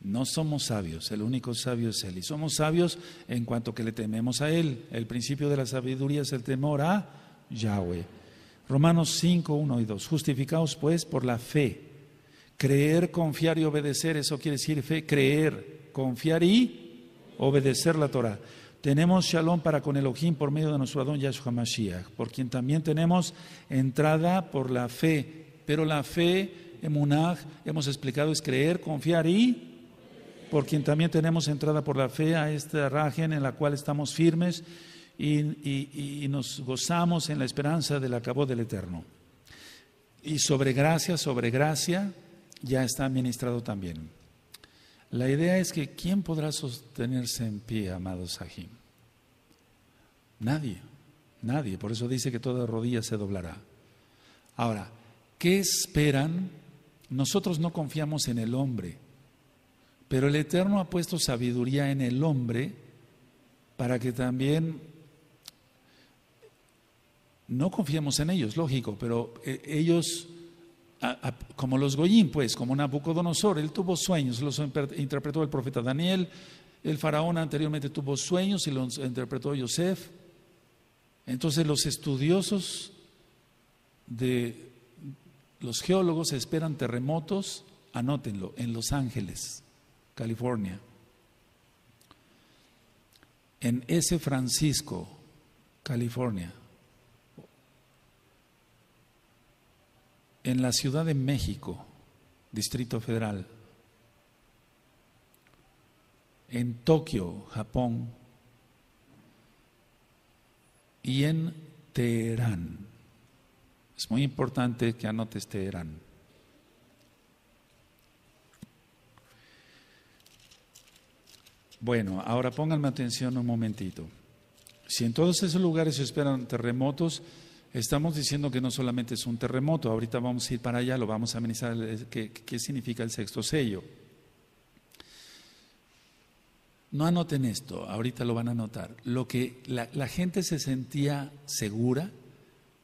No somos sabios, el único sabio es Él. Y somos sabios en cuanto que le tememos a Él. El principio de la sabiduría es el temor a Yahweh. Romanos 5, 1 y 2. Justificaos pues por la fe. Creer, confiar y obedecer, eso quiere decir fe, creer, confiar y obedecer la Torah. Tenemos shalom para con Elohim por medio de nuestro Adón Yahshua Mashiach, por quien también tenemos entrada por la fe. Pero la fe, emunaj, hemos explicado, es creer, confiar y por quien también tenemos entrada por la fe a esta rajen en la cual estamos firmes y, nos gozamos en la esperanza del acabo del Eterno. Y sobre gracia, sobre gracia, ya está ministrado también. La idea es que ¿quién podrá sostenerse en pie, amado Sahim? Nadie, nadie. Por eso dice que toda rodilla se doblará. Ahora, ¿qué esperan? Nosotros no confiamos en el hombre, pero el Eterno ha puesto sabiduría en el hombre para que también no confiemos en ellos, lógico, pero eh, ellos como los Goyim, pues, como Nabucodonosor, él tuvo sueños, los interpretó el profeta Daniel, el faraón anteriormente tuvo sueños y los interpretó Yosef. Entonces los estudiosos de los geólogos esperan terremotos, anótenlo, en Los Ángeles, California. En ese Francisco, California. en la Ciudad de México, Distrito Federal, en Tokio, Japón, y en Teherán. Es muy importante que anotes Teherán. Bueno, ahora pónganme atención un momentito. Si en todos esos lugares se esperan terremotos, estamos diciendo que no solamente es un terremoto, ahorita vamos a ir para allá, lo vamos a amenizar, qué, qué significa el sexto sello. No anoten esto, ahorita lo van a notar. Lo que la, gente se sentía segura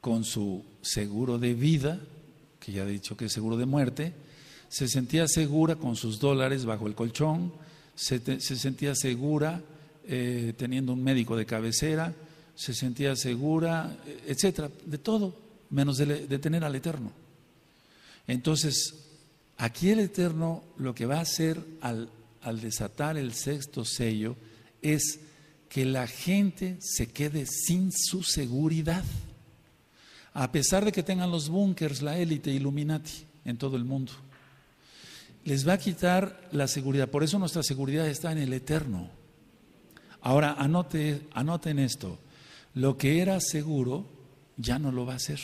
con su seguro de vida, que ya he dicho que es seguro de muerte, se sentía segura con sus dólares bajo el colchón, se, sentía segura eh, teniendo un médico de cabecera, se sentía segura, etcétera, de todo, menos de, tener al Eterno. Entonces, aquí el Eterno lo que va a hacer al, al desatar el sexto sello es que la gente se quede sin su seguridad, a pesar de que tengan los búnkers, la élite Illuminati en todo el mundo les va a quitar la seguridad. Por eso nuestra seguridad está en el eterno. Ahora, anote, anoten esto. Lo que era seguro ya no lo va a ser.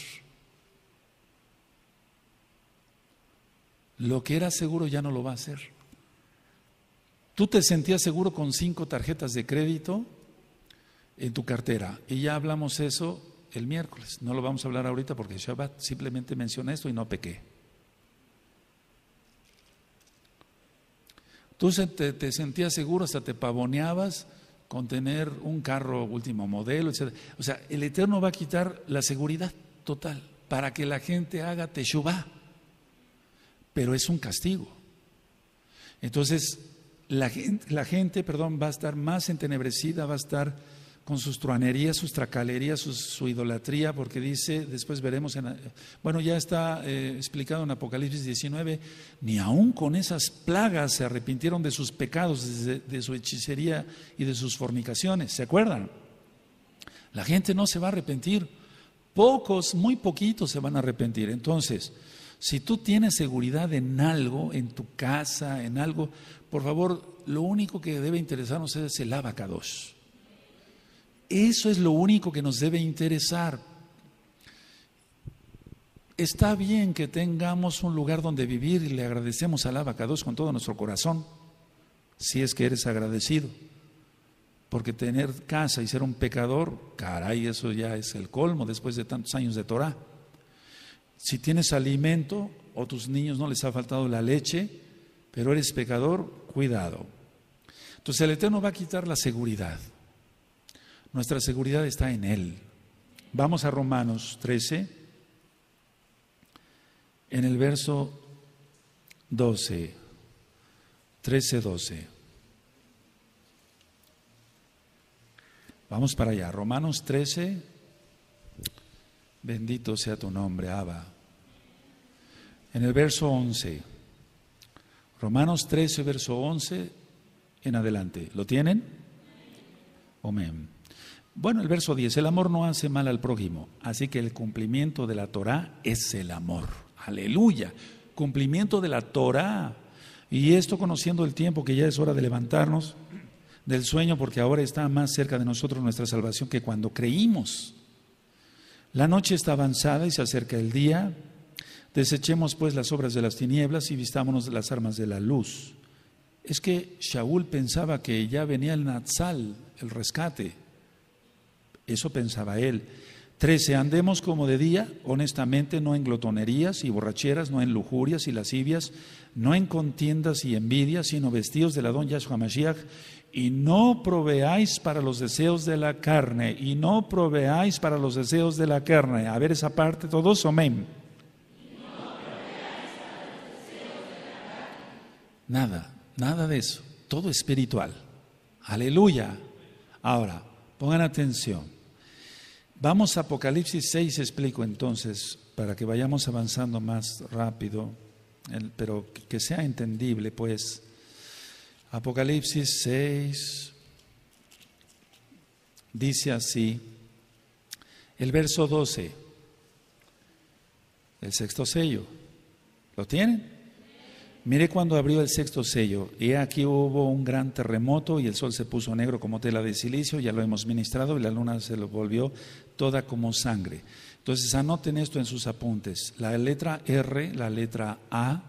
Lo que era seguro ya no lo va a hacer. Tú te sentías seguro con cinco tarjetas de crédito en tu cartera. Y ya hablamos eso el miércoles. No lo vamos a hablar ahorita porque Shabbat simplemente menciona esto y no pequé. Tú te, sentías seguro, hasta te pavoneabas con tener un carro último modelo, etc. O sea, el Eterno va a quitar la seguridad total para que la gente haga teshuvah. Pero es un castigo. Entonces, la gente, la gente, perdón, va a estar más entenebrecida, va a estar con sus truanerías, sus tracalerías, su, idolatría, porque dice, después veremos, en, bueno, ya está eh, explicado en Apocalipsis 19, ni aún con esas plagas se arrepintieron de sus pecados, de, de su hechicería y de sus fornicaciones, ¿se acuerdan? La gente no se va a arrepentir, pocos, muy poquitos se van a arrepentir. Entonces, si tú tienes seguridad en algo, en tu casa, en algo, por favor, lo único que debe interesarnos es el abacados. Eso es lo único que nos debe interesar. Está bien que tengamos un lugar donde vivir y le agradecemos al abacados con todo nuestro corazón, si es que eres agradecido. Porque tener casa y ser un pecador, caray, eso ya es el colmo después de tantos años de Torah. Si tienes alimento o tus niños no les ha faltado la leche, pero eres pecador, cuidado. Entonces el Eterno va a quitar la seguridad. Nuestra seguridad está en Él. Vamos a Romanos 13, en el verso 12, 13, 12. Vamos para allá. Romanos 13, bendito sea tu nombre, Abba. En el verso 11. Romanos 13, verso 11 en adelante. ¿Lo tienen? Amén. Bueno, el verso 10, el amor no hace mal al prójimo, así que el cumplimiento de la Torah es el amor. Aleluya, cumplimiento de la Torah. Y esto conociendo el tiempo que ya es hora de levantarnos del sueño, porque ahora está más cerca de nosotros nuestra salvación que cuando creímos. La noche está avanzada y se acerca el día. Desechemos pues las obras de las tinieblas y vistámonos de las armas de la luz. Es que Shaul pensaba que ya venía el Natsal, el rescate. Eso pensaba él. Trece, andemos como de día, honestamente, no en glotonerías y borracheras, no en lujurias y lascivias, no en contiendas y envidias, sino vestidos de la don Yahshua Mashiach, y no proveáis para los deseos de la carne, y no proveáis para los deseos de la carne. A ver esa parte, todos, amén. Nada, nada de eso, todo espiritual. Aleluya. Ahora, pongan atención. Vamos a Apocalipsis 6, explico entonces, para que vayamos avanzando más rápido, pero que sea entendible, pues. Apocalipsis 6 dice así, el verso 12. El sexto sello. ¿Lo tienen? Mire cuando abrió el sexto sello. Y aquí hubo un gran terremoto y el sol se puso negro como tela de silicio, ya lo hemos ministrado, y la luna se lo volvió toda como sangre. Entonces anoten esto en sus apuntes. La letra R, la letra A,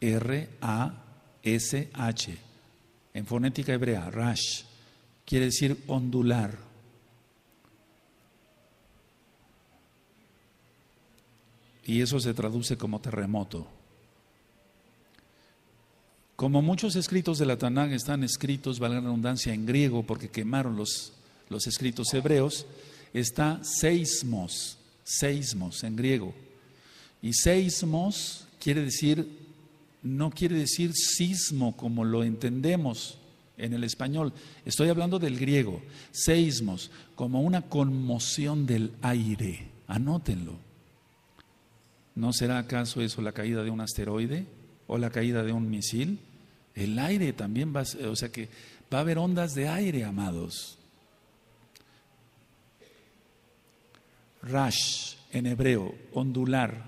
R, A, S, H. En fonética hebrea, rash, quiere decir ondular. Y eso se traduce como terremoto. Como muchos escritos de la Tanakh están escritos, valga la redundancia, en griego, porque quemaron los, los escritos hebreos, está seismos, seismos en griego. Y seismos quiere decir, no quiere decir sismo como lo entendemos en el español. Estoy hablando del griego, seismos, como una conmoción del aire. Anótenlo. ¿No será acaso eso la caída de un asteroide o la caída de un misil? El aire también va, o sea que va a haber ondas de aire, amados. Rash en hebreo, ondular.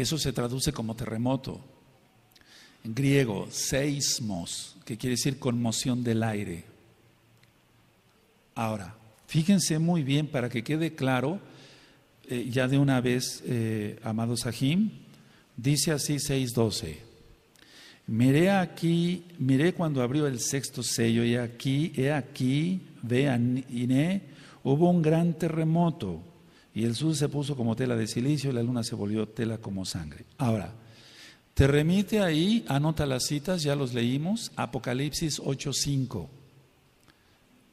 Eso se traduce como terremoto. En griego, seismos, que quiere decir conmoción del aire. Ahora, fíjense muy bien para que quede claro, eh, ya de una vez, eh, amado Sahim, dice así 6.12. Miré aquí, miré cuando abrió el sexto sello y aquí, he aquí, vean, Iné, hubo un gran terremoto y el sur se puso como tela de silicio y la luna se volvió tela como sangre. Ahora, te remite ahí, anota las citas, ya los leímos, Apocalipsis 8.5.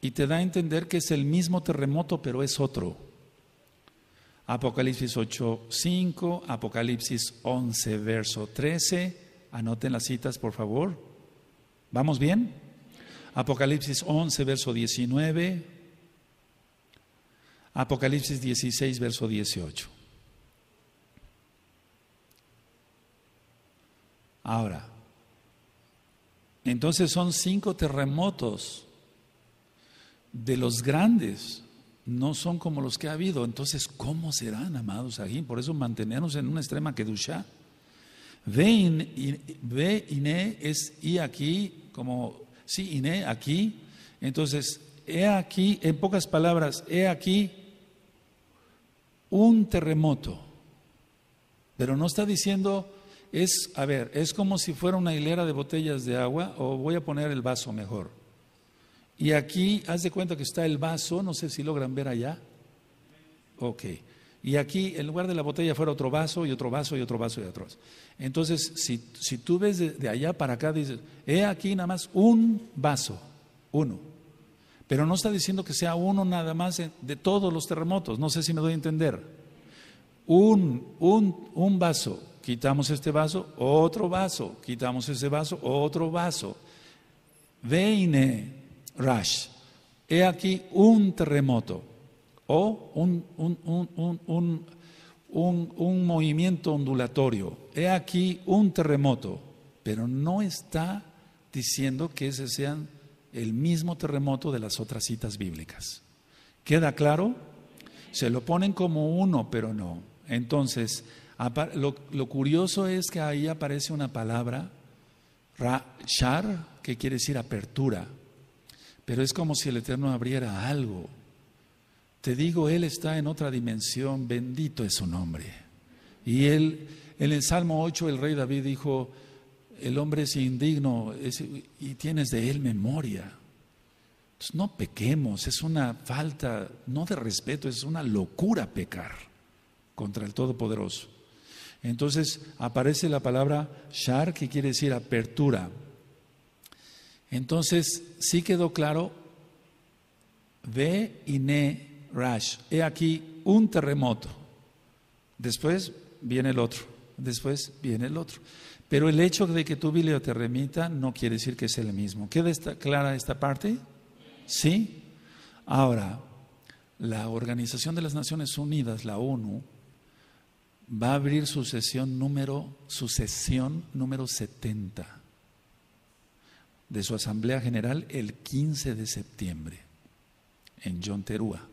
Y te da a entender que es el mismo terremoto, pero es otro. Apocalipsis 8.5, Apocalipsis 11, verso 13 Anoten las citas, por favor. ¿Vamos bien? Apocalipsis 11, verso 19. Apocalipsis 16, verso 18. Ahora, entonces son cinco terremotos de los grandes, no son como los que ha habido. Entonces, ¿cómo serán, amados aquí? Por eso mantenernos en una extrema kedusha. Ve, Iné es y aquí, como, sí, Iné aquí. Entonces, he aquí, en pocas palabras, he aquí un terremoto. Pero no está diciendo, es, a ver, es como si fuera una hilera de botellas de agua, o voy a poner el vaso mejor. Y aquí, haz de cuenta que está el vaso, no sé si logran ver allá. Ok. Y aquí, en lugar de la botella, fuera otro vaso y otro vaso y otro vaso y otro vaso. Entonces, si, si tú ves de, allá para acá, dices, he aquí nada más un vaso, uno. Pero no está diciendo que sea uno nada más de todos los terremotos. No sé si me doy a entender. Un, un, un vaso, quitamos este vaso, otro vaso, quitamos ese vaso, otro vaso. Veine, Rash. He aquí un terremoto o un, un, movimiento ondulatorio. He aquí un terremoto, pero no está diciendo que ese sea el mismo terremoto de las otras citas bíblicas. ¿Queda claro? Se lo ponen como uno, pero no. Entonces, lo, lo curioso es que ahí aparece una palabra, shar, que quiere decir apertura, pero es como si el Eterno abriera algo te digo, Él está en otra dimensión, bendito es su nombre. Y Él, en el Salmo 8, el rey David dijo, el hombre es indigno y tienes de Él memoria. No pequemos, es una falta, no de respeto, es una locura pecar contra el Todopoderoso. Entonces aparece la palabra shar, que quiere decir apertura. Entonces, sí quedó claro, ve y ne rash. He aquí un terremoto. Después viene el otro. Después viene el otro. Pero el hecho de que tu Biblia te remita no quiere decir que es el mismo. ¿Queda clara esta parte? ¿Sí? Ahora, la Organización de las Naciones Unidas, la ONU, va a abrir su sesión número, su sesión número 70 de su Asamblea General el 15 de septiembre en Yonterúa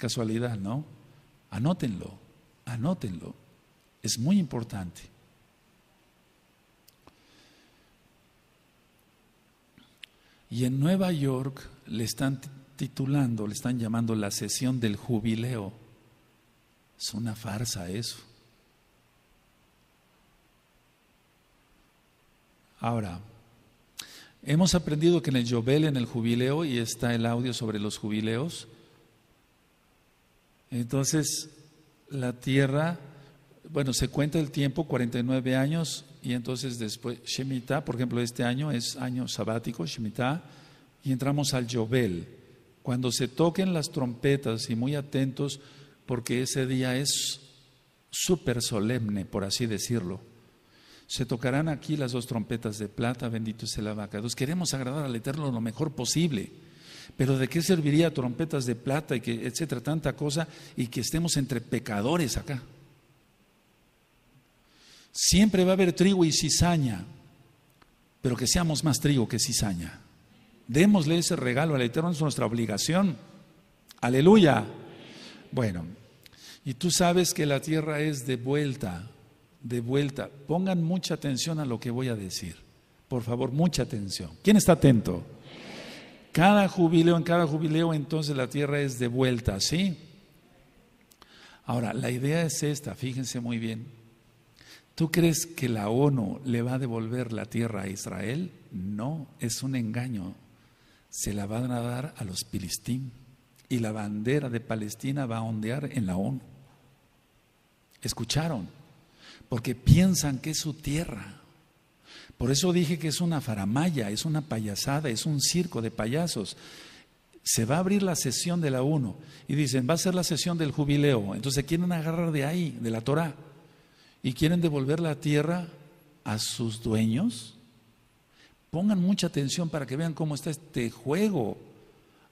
casualidad, ¿no? Anótenlo, anótenlo. Es muy importante. Y en Nueva York le están titulando, le están llamando la sesión del jubileo. Es una farsa eso. Ahora, hemos aprendido que en el Yobel, en el jubileo, y está el audio sobre los jubileos, entonces la tierra, bueno, se cuenta el tiempo, 49 años, y entonces después Shemitah, por ejemplo, este año es año sabático, Shemitah, y entramos al Yobel. Cuando se toquen las trompetas y muy atentos, porque ese día es súper solemne, por así decirlo. Se tocarán aquí las dos trompetas de plata, bendito sea la vaca. Entonces queremos agradar al Eterno lo mejor posible. Pero ¿de qué serviría trompetas de plata y que, etcétera, tanta cosa y que estemos entre pecadores acá? Siempre va a haber trigo y cizaña, pero que seamos más trigo que cizaña. Démosle ese regalo al Eterno, es nuestra obligación. Aleluya. Bueno, y tú sabes que la tierra es de vuelta, de vuelta. Pongan mucha atención a lo que voy a decir. Por favor, mucha atención. ¿Quién está atento? Cada jubileo, en cada jubileo, entonces la tierra es de vuelta, ¿sí? Ahora, la idea es esta, fíjense muy bien. ¿Tú crees que la ONU le va a devolver la tierra a Israel? No, es un engaño. Se la van a dar a los filistín y la bandera de Palestina va a ondear en la ONU. ¿Escucharon? Porque piensan que es su tierra. Por eso dije que es una faramaya, es una payasada, es un circo de payasos. Se va a abrir la sesión de la ONU y dicen, va a ser la sesión del jubileo. Entonces quieren agarrar de ahí, de la Torah y quieren devolver la tierra a sus dueños, pongan mucha atención para que vean cómo está este juego.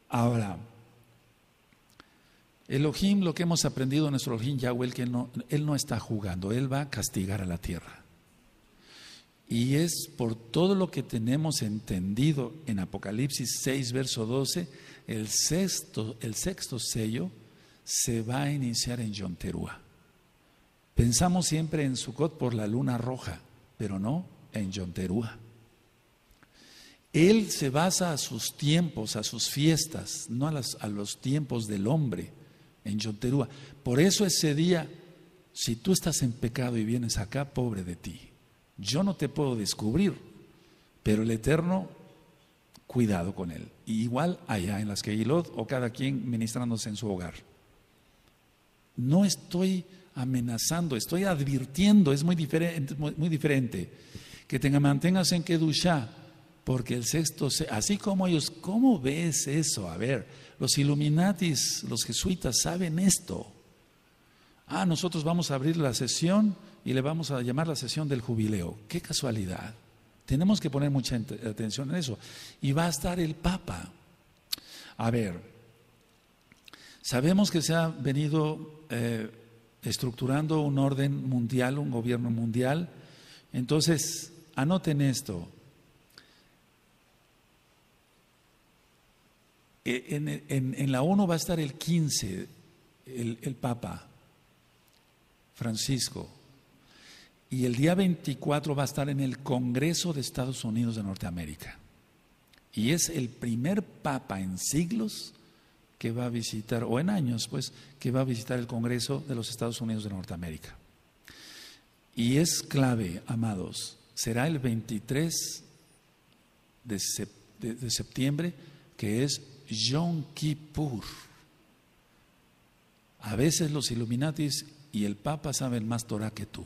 Ahora, Elohim, lo que hemos aprendido en nuestro Elohim Yahweh, que él no, él no está jugando, Él va a castigar a la tierra. Y es por todo lo que tenemos entendido en Apocalipsis 6, verso 12, el sexto, el sexto sello se va a iniciar en Yonterúa. Pensamos siempre en Sukkot por la luna roja, pero no en Yonterúa. Él se basa a sus tiempos, a sus fiestas, no a, a los tiempos del hombre en Yonterúa. Por eso ese día, si tú estás en pecado y vienes acá, pobre de ti. Yo no te puedo descubrir, pero el Eterno, cuidado con él. igual allá en las Keilot o cada quien ministrándose en su hogar. No estoy amenazando, estoy advirtiendo, es muy diferente, muy, diferente. Que te mantengas en Kedusha, porque el sexto, así como ellos, ¿cómo ves eso? A ver, los Illuminatis, los jesuitas saben esto. Ah, nosotros vamos a abrir la sesión y le vamos a llamar la sesión del jubileo. Qué casualidad. Tenemos que poner mucha atención en eso. Y va a estar el Papa. A ver, sabemos que se ha venido eh, estructurando un orden mundial, un gobierno mundial. Entonces, anoten esto. E, en, la ONU va a estar el 15, el, el Papa Francisco, y el día 24 va a estar en el Congreso de Estados Unidos de Norteamérica. Y es el primer Papa en siglos que va a visitar, o en años, pues, que va a visitar el Congreso de los Estados Unidos de Norteamérica. Y es clave, amados, será el 23 de, septiembre, que es Yom Kippur. A veces los Illuminatis y el Papa saben más Torah que tú.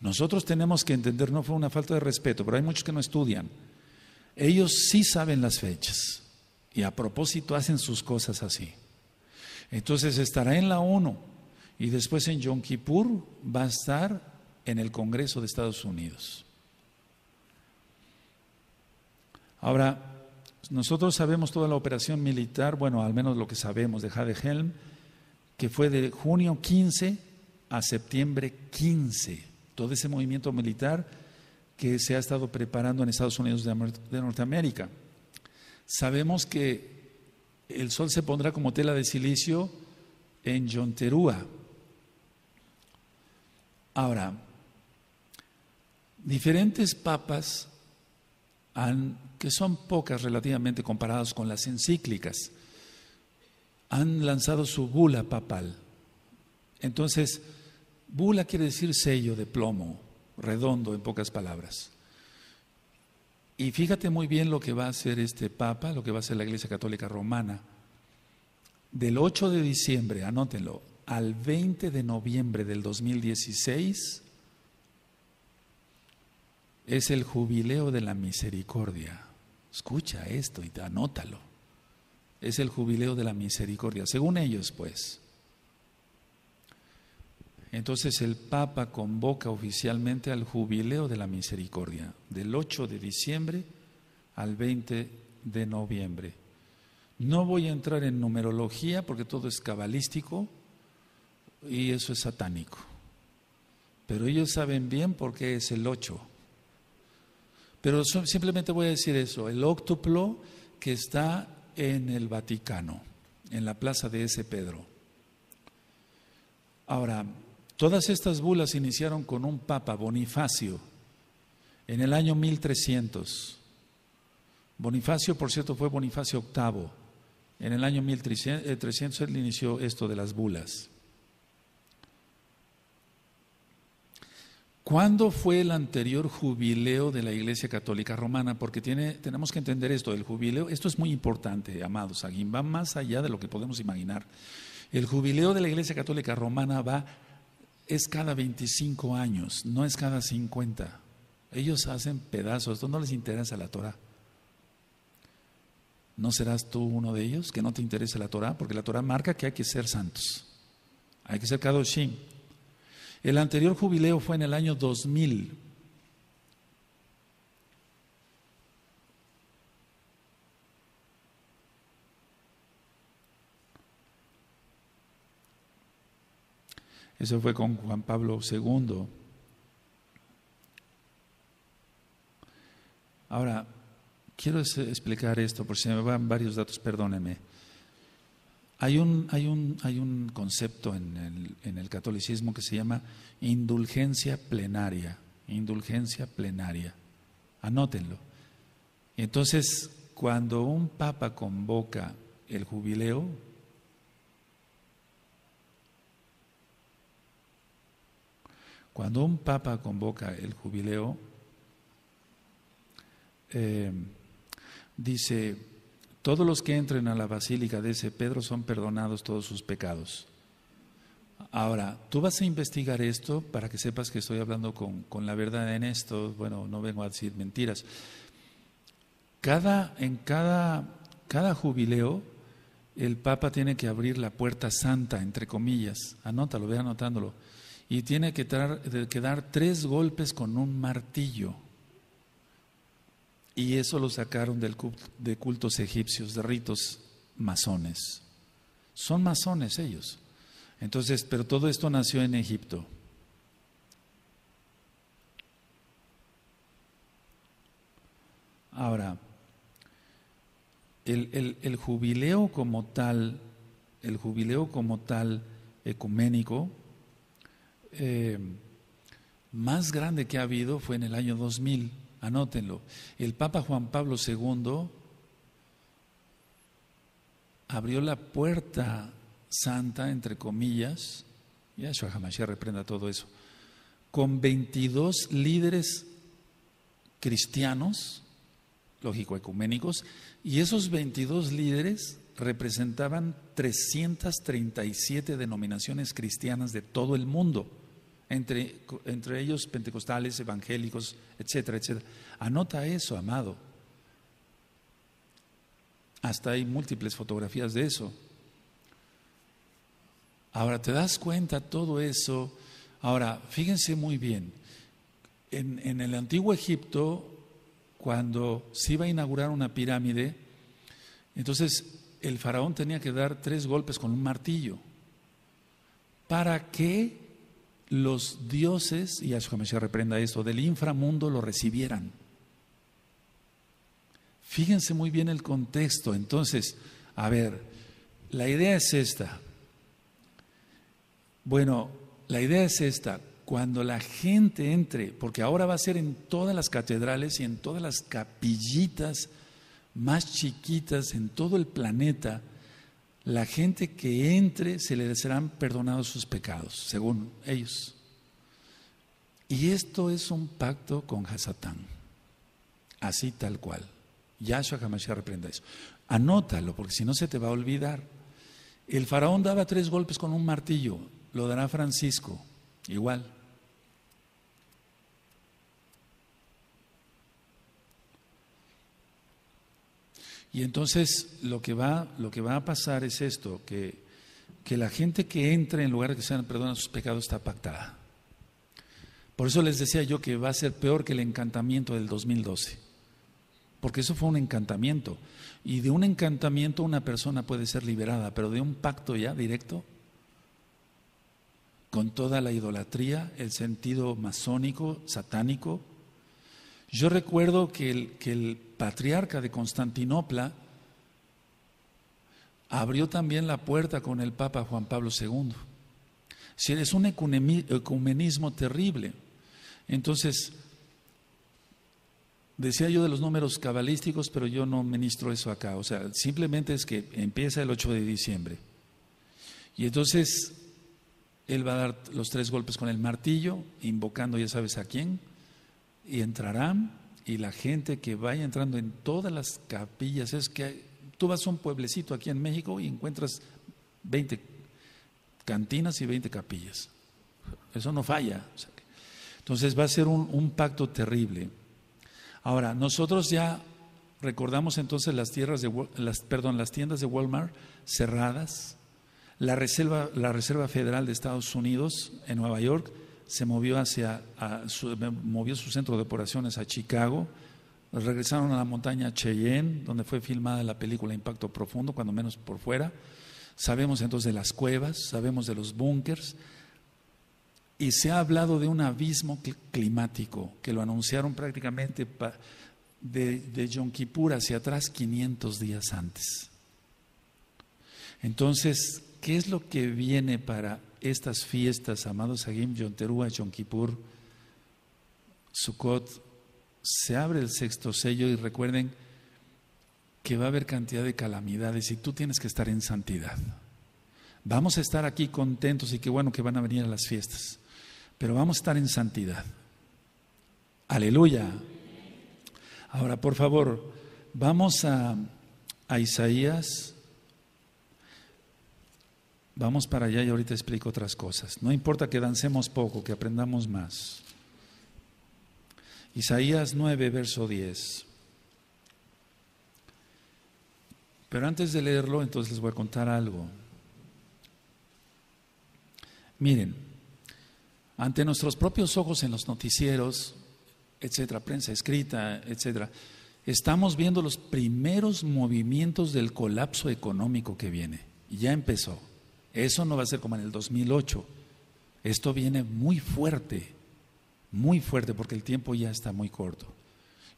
Nosotros tenemos que entender, no fue una falta de respeto, pero hay muchos que no estudian. Ellos sí saben las fechas. Y a propósito hacen sus cosas así. Entonces estará en la ONU y después en Yom Kippur va a estar en el Congreso de Estados Unidos. Ahora, nosotros sabemos toda la operación militar, bueno, al menos lo que sabemos de Jade Helm, que fue de junio 15 a septiembre 15, todo ese movimiento militar que se ha estado preparando en Estados Unidos de Norteamérica. Sabemos que el sol se pondrá como tela de silicio en Yonterúa. Ahora, diferentes papas que son pocas relativamente comparadas con las encíclicas, han lanzado su bula papal. Entonces, bula quiere decir sello de plomo, redondo en pocas palabras. Y fíjate muy bien lo que va a hacer este Papa, lo que va a hacer la Iglesia Católica Romana. Del 8 de diciembre, anótenlo, al 20 de noviembre del 2016 es el jubileo de la misericordia. Escucha esto y anótalo. Es el jubileo de la misericordia, según ellos, pues. Entonces el Papa convoca oficialmente al jubileo de la misericordia, del 8 de diciembre al 20 de noviembre. No voy a entrar en numerología porque todo es cabalístico y eso es satánico. Pero ellos saben bien por qué es el 8. Pero simplemente voy a decir eso, el óctuplo que está en el Vaticano, en la plaza de ese Pedro. Ahora, Todas estas bulas iniciaron con un papa, Bonifacio, en el año 1300. Bonifacio, por cierto, fue Bonifacio VIII. En el año 1300 él inició esto de las bulas. ¿Cuándo fue el anterior jubileo de la Iglesia Católica Romana? Porque tenemos que entender esto, el jubileo, esto es muy importante, amados, va más allá de lo que podemos imaginar. El jubileo de la Iglesia Católica Romana va es cada 25 años, no es cada 50. Ellos hacen pedazos, no les interesa la Torah. ¿No serás tú uno de ellos que no te interesa la Torah? Porque la Torah marca que hay que ser santos. Hay que ser Kadoshim. El anterior jubileo fue en el año 2000. Eso fue con Juan Pablo II. Ahora, quiero explicar esto, por si me van varios datos, perdónenme. Hay un, hay un, hay un concepto en el, en el catolicismo que se llama indulgencia plenaria. Indulgencia plenaria. Anótenlo. Entonces, cuando un papa convoca el jubileo, Cuando un papa convoca el jubileo, eh, dice, todos los que entren a la basílica de ese Pedro son perdonados todos sus pecados. Ahora, tú vas a investigar esto para que sepas que estoy hablando con, con la verdad en esto. Bueno, no vengo a decir mentiras. Cada, en cada, cada jubileo, el Papa tiene que abrir la puerta santa, entre comillas. Anótalo, ve anotándolo y tiene que, dar tres golpes con un martillo. Y eso lo sacaron del de cultos egipcios, de ritos masones. Son masones ellos. Entonces, pero todo esto nació en Egipto. Ahora, el, el, jubileo como tal, el jubileo como tal ecuménico, eh, más grande que ha habido fue en el año 2000, anótenlo. El Papa Juan Pablo II abrió la puerta santa, entre comillas, y Yahshua Hamashiach reprenda todo eso, con 22 líderes cristianos, lógico, ecuménicos, y esos 22 líderes representaban 337 denominaciones cristianas de todo el mundo entre, entre ellos pentecostales, evangélicos, etcétera, etcétera. Anota eso, amado. Hasta hay múltiples fotografías de eso. Ahora, ¿te das cuenta todo eso? Ahora, fíjense muy bien. En, en, el antiguo Egipto, cuando se iba a inaugurar una pirámide, entonces el faraón tenía que dar tres golpes con un martillo. ¿Para qué? Los dioses, y Yahshua se reprenda esto, del inframundo lo recibieran. Fíjense muy bien el contexto. Entonces, A ver, la idea es esta. Bueno, la idea es esta. Cuando la gente entre, porque ahora va a ser en todas las catedrales y en todas las capillitas más chiquitas en todo el planeta, la gente que entre se le serán perdonados sus pecados, según ellos. Y esto es un pacto con Hasatán, así tal cual. Yahshua Hamashiach reprenda eso. Anótalo, porque si no se te va a olvidar. El faraón daba tres golpes con un martillo, lo dará Francisco, igual. Y entonces lo que va, lo que va a pasar es esto, que, que la gente que entre en lugar de que sean perdonados sus pecados está pactada. Por eso les decía yo que va a ser peor que el encantamiento del 2012, porque eso fue un encantamiento. Y de un encantamiento una persona puede ser liberada, pero de un pacto ya directo, con toda la idolatría, el sentido masónico, satánico. Yo recuerdo que el, patriarca de Constantinopla abrió también la puerta con el Papa Juan Pablo II. Si es un ecumenismo terrible. Entonces, decía yo de los números cabalísticos, pero yo no ministro eso acá. O sea, simplemente es que empieza el 8 de diciembre. Y entonces él va a dar los tres golpes con el martillo, invocando ya sabes a quién, y entrarán, y la gente que vaya entrando en todas las capillas, es que tú vas a un pueblecito aquí en México y encuentras 20 cantinas y 20 capillas. Eso no falla. entonces va a ser un, pacto terrible. Ahora, nosotros ya recordamos entonces las tierras de las, perdón, las tiendas de Walmart cerradas, la Reserva, la Reserva Federal de Estados Unidos en Nueva York se movió hacia, su, movió su centro de operaciones a Chicago, regresaron a la montaña Cheyenne, donde fue filmada la película Impacto Profundo, cuando menos por fuera. Sabemos entonces de las cuevas, sabemos de los búnkers, y se ha hablado de un abismo climático, que lo anunciaron prácticamente de, de Yom Kippur hacia atrás 500 días antes. Entonces, ¿Qué es lo que viene para estas fiestas, amados Hagim, Yom Teruah, Yom Kippur, Sukkot? Se abre el sexto sello y recuerden que va a haber cantidad de calamidades y tú tienes que estar en santidad. Vamos a estar aquí contentos y qué bueno que van a venir a las fiestas, pero vamos a estar en santidad. Aleluya. Ahora, por favor, vamos a, a Isaías Vamos para allá y ahorita explico otras cosas. No importa que dancemos poco, que aprendamos más. Isaías 9, verso 10. Pero antes de leerlo, entonces les voy a contar algo. Miren, ante nuestros propios ojos en los noticieros, etcétera, prensa escrita, etcétera, estamos viendo los primeros movimientos del colapso económico que viene. Ya empezó. Eso no va a ser como en el 2008. Esto viene muy fuerte, muy fuerte, porque el tiempo ya está muy corto.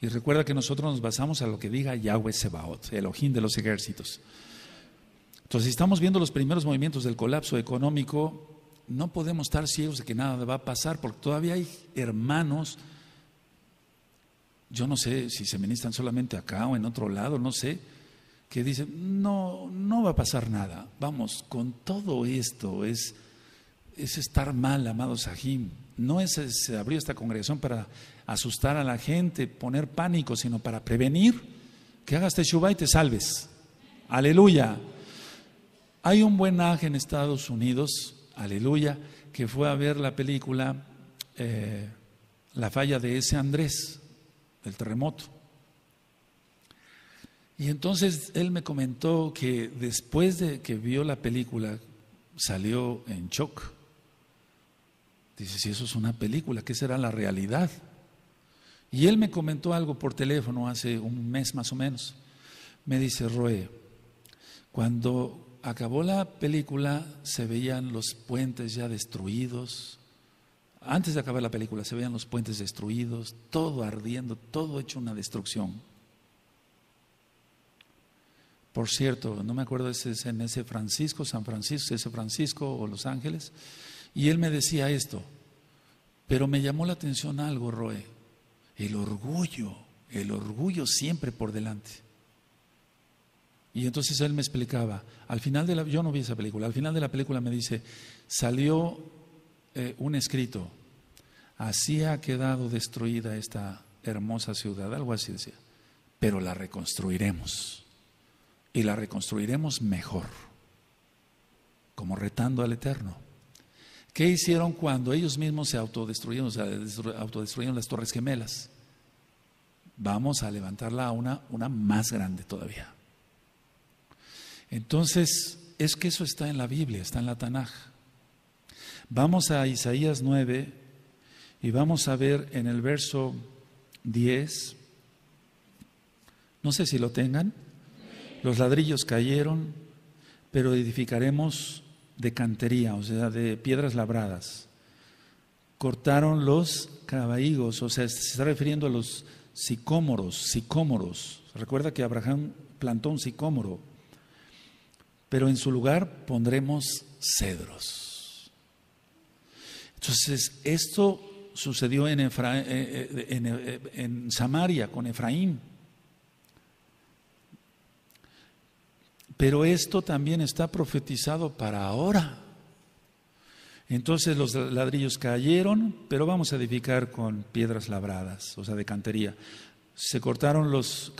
Y recuerda que nosotros nos basamos a lo que diga Yahweh Sebaot, el ojín de los ejércitos. Entonces, si estamos viendo los primeros movimientos del colapso económico, no podemos estar ciegos de que nada va a pasar, porque todavía hay hermanos, yo no sé si se ministran solamente acá o en otro lado, no sé, que dicen, no, no va a pasar nada. Vamos, con todo esto es, es estar mal, amado Sahim. No es, se abrió esta congregación para asustar a la gente, poner pánico, sino para prevenir que hagas teshuva y te salves. Aleluya. Hay un buen ángel en Estados Unidos, aleluya, que fue a ver la película eh, La falla de ese Andrés, el terremoto. Y entonces él me comentó que después de que vio la película salió en shock. Dice, si eso es una película, ¿qué será la realidad? Y él me comentó algo por teléfono hace un mes más o menos. Me dice, Roe, cuando acabó la película se veían los puentes ya destruidos. Antes de acabar la película se veían los puentes destruidos, todo ardiendo, todo hecho una destrucción. Por cierto, no me acuerdo si es en ese Francisco, San Francisco, ese Francisco o Los Ángeles, y él me decía esto, pero me llamó la atención algo, Roe, el orgullo, el orgullo siempre por delante. Y entonces él me explicaba, al final de la, yo no vi esa película, al final de la película me dice, salió eh, un escrito, así ha quedado destruida esta hermosa ciudad, algo así decía, pero la reconstruiremos y la reconstruiremos mejor, como retando al Eterno. ¿Qué hicieron cuando ellos mismos se autodestruyeron, o sea, autodestruyeron las Torres Gemelas? Vamos a levantarla a una, una más grande todavía. Entonces, es que eso está en la Biblia, está en la Tanaj. Vamos a Isaías 9 y vamos a ver en el verso 10, no sé si lo tengan, los ladrillos cayeron, pero edificaremos de cantería, o sea, de piedras labradas. Cortaron los caballos, o sea, se está refiriendo a los sicómoros, sicómoros. Recuerda que Abraham plantó un sicómoro, pero en su lugar pondremos cedros. Entonces, esto sucedió en, eh, eh, eh, en, Samaria con Efraín. Pero esto también está profetizado para ahora. Entonces los ladrillos cayeron, pero vamos a edificar con piedras labradas, o sea, de cantería. Se cortaron los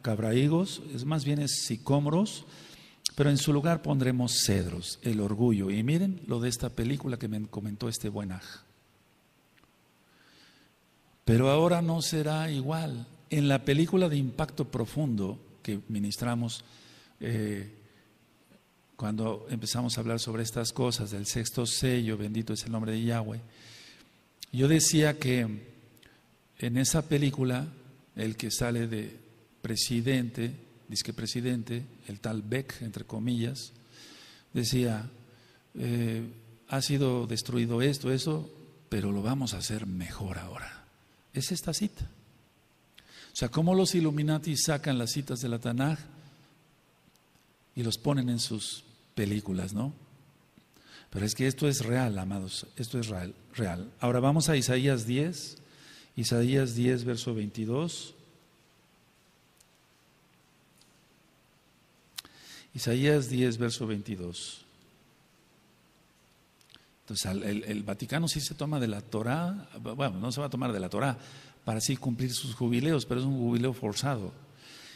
cabraigos, es más bien es sicómoros, pero en su lugar pondremos cedros, el orgullo. Y miren lo de esta película que me comentó este buenaj. Pero ahora no será igual. En la película de impacto profundo que ministramos, eh, cuando empezamos a hablar sobre estas cosas, del sexto sello, bendito es el nombre de Yahweh, yo decía que en esa película, el que sale de presidente, dice que presidente, el tal Beck, entre comillas, decía, eh, ha sido destruido esto, eso, pero lo vamos a hacer mejor ahora es esta cita. O sea, cómo los Illuminati sacan las citas de la Tanaj y los ponen en sus películas, ¿no? Pero es que esto es real, amados, esto es real. real. Ahora vamos a Isaías 10, Isaías 10, verso 22. Isaías 10, verso 22. Entonces, el, Vaticano sí se toma de la Torah, bueno, no se va a tomar de la Torah para así cumplir sus jubileos, pero es un jubileo forzado.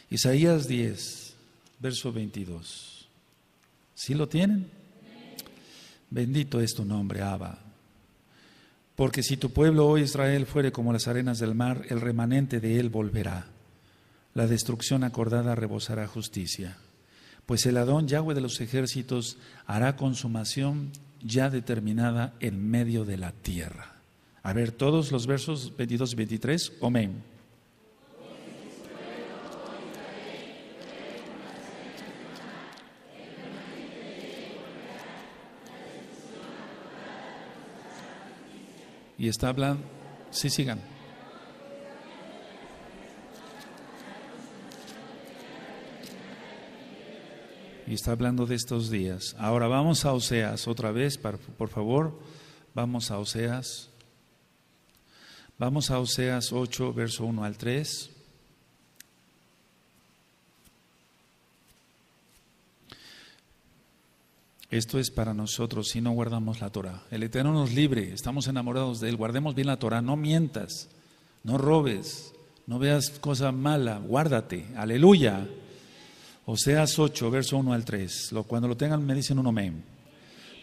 Isaías 10, verso 22. ¿Sí lo tienen? Bendito es tu nombre, Abba. Porque si tu pueblo, oh Israel, fuere como las arenas del mar, el remanente de él volverá. La destrucción acordada rebosará justicia. Pues el Adón Yahweh de los ejércitos hará consumación ya determinada en medio de la tierra. A ver, todos los versos 22 y 23, amén. Y está hablando, sí sigan. y está hablando de estos días. Ahora vamos a Oseas otra vez, por favor, vamos a Oseas. Vamos a Oseas 8, verso 1 al 3. Esto es para nosotros si no guardamos la Torah. El Eterno nos libre, estamos enamorados de Él. Guardemos bien la Torah, no mientas, no robes, no veas cosa mala, guárdate. Aleluya. Oseas 8, verso 1 al 3. Cuando lo tengan me dicen un amén.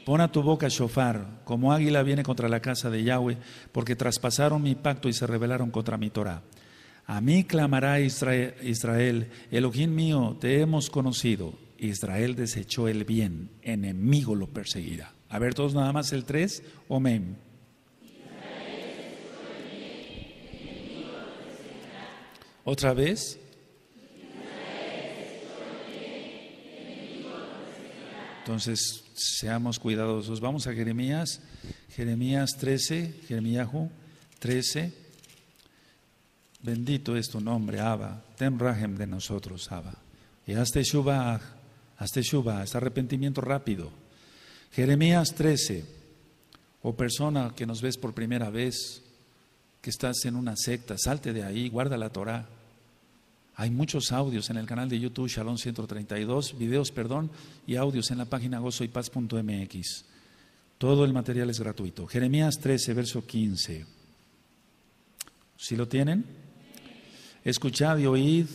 Pon a tu boca shofar, como águila viene contra la casa de Yahweh, porque traspasaron mi pacto y se rebelaron contra mi Torah. A mí clamará Israel, Elohim mío, te hemos conocido. Israel desechó el bien, enemigo lo perseguirá. A ver, todos nada más el 3, amén. Otra vez. Entonces, seamos cuidadosos. Vamos a Jeremías, Jeremías 13, Jeremías 13. Bendito es tu nombre, Abba. Ten rajem de nosotros, Abba. Y hazte Shubá, hazte Shubá, es arrepentimiento rápido. Jeremías 13, o persona que nos ves por primera vez, que estás en una secta, salte de ahí, guarda la Torah. Hay muchos audios en el canal de YouTube Shalom 132, videos, perdón, y audios en la página gozoypaz.mx. Todo el material es gratuito. Jeremías 13, verso 15. ¿Sí lo tienen? Escuchad y oíd,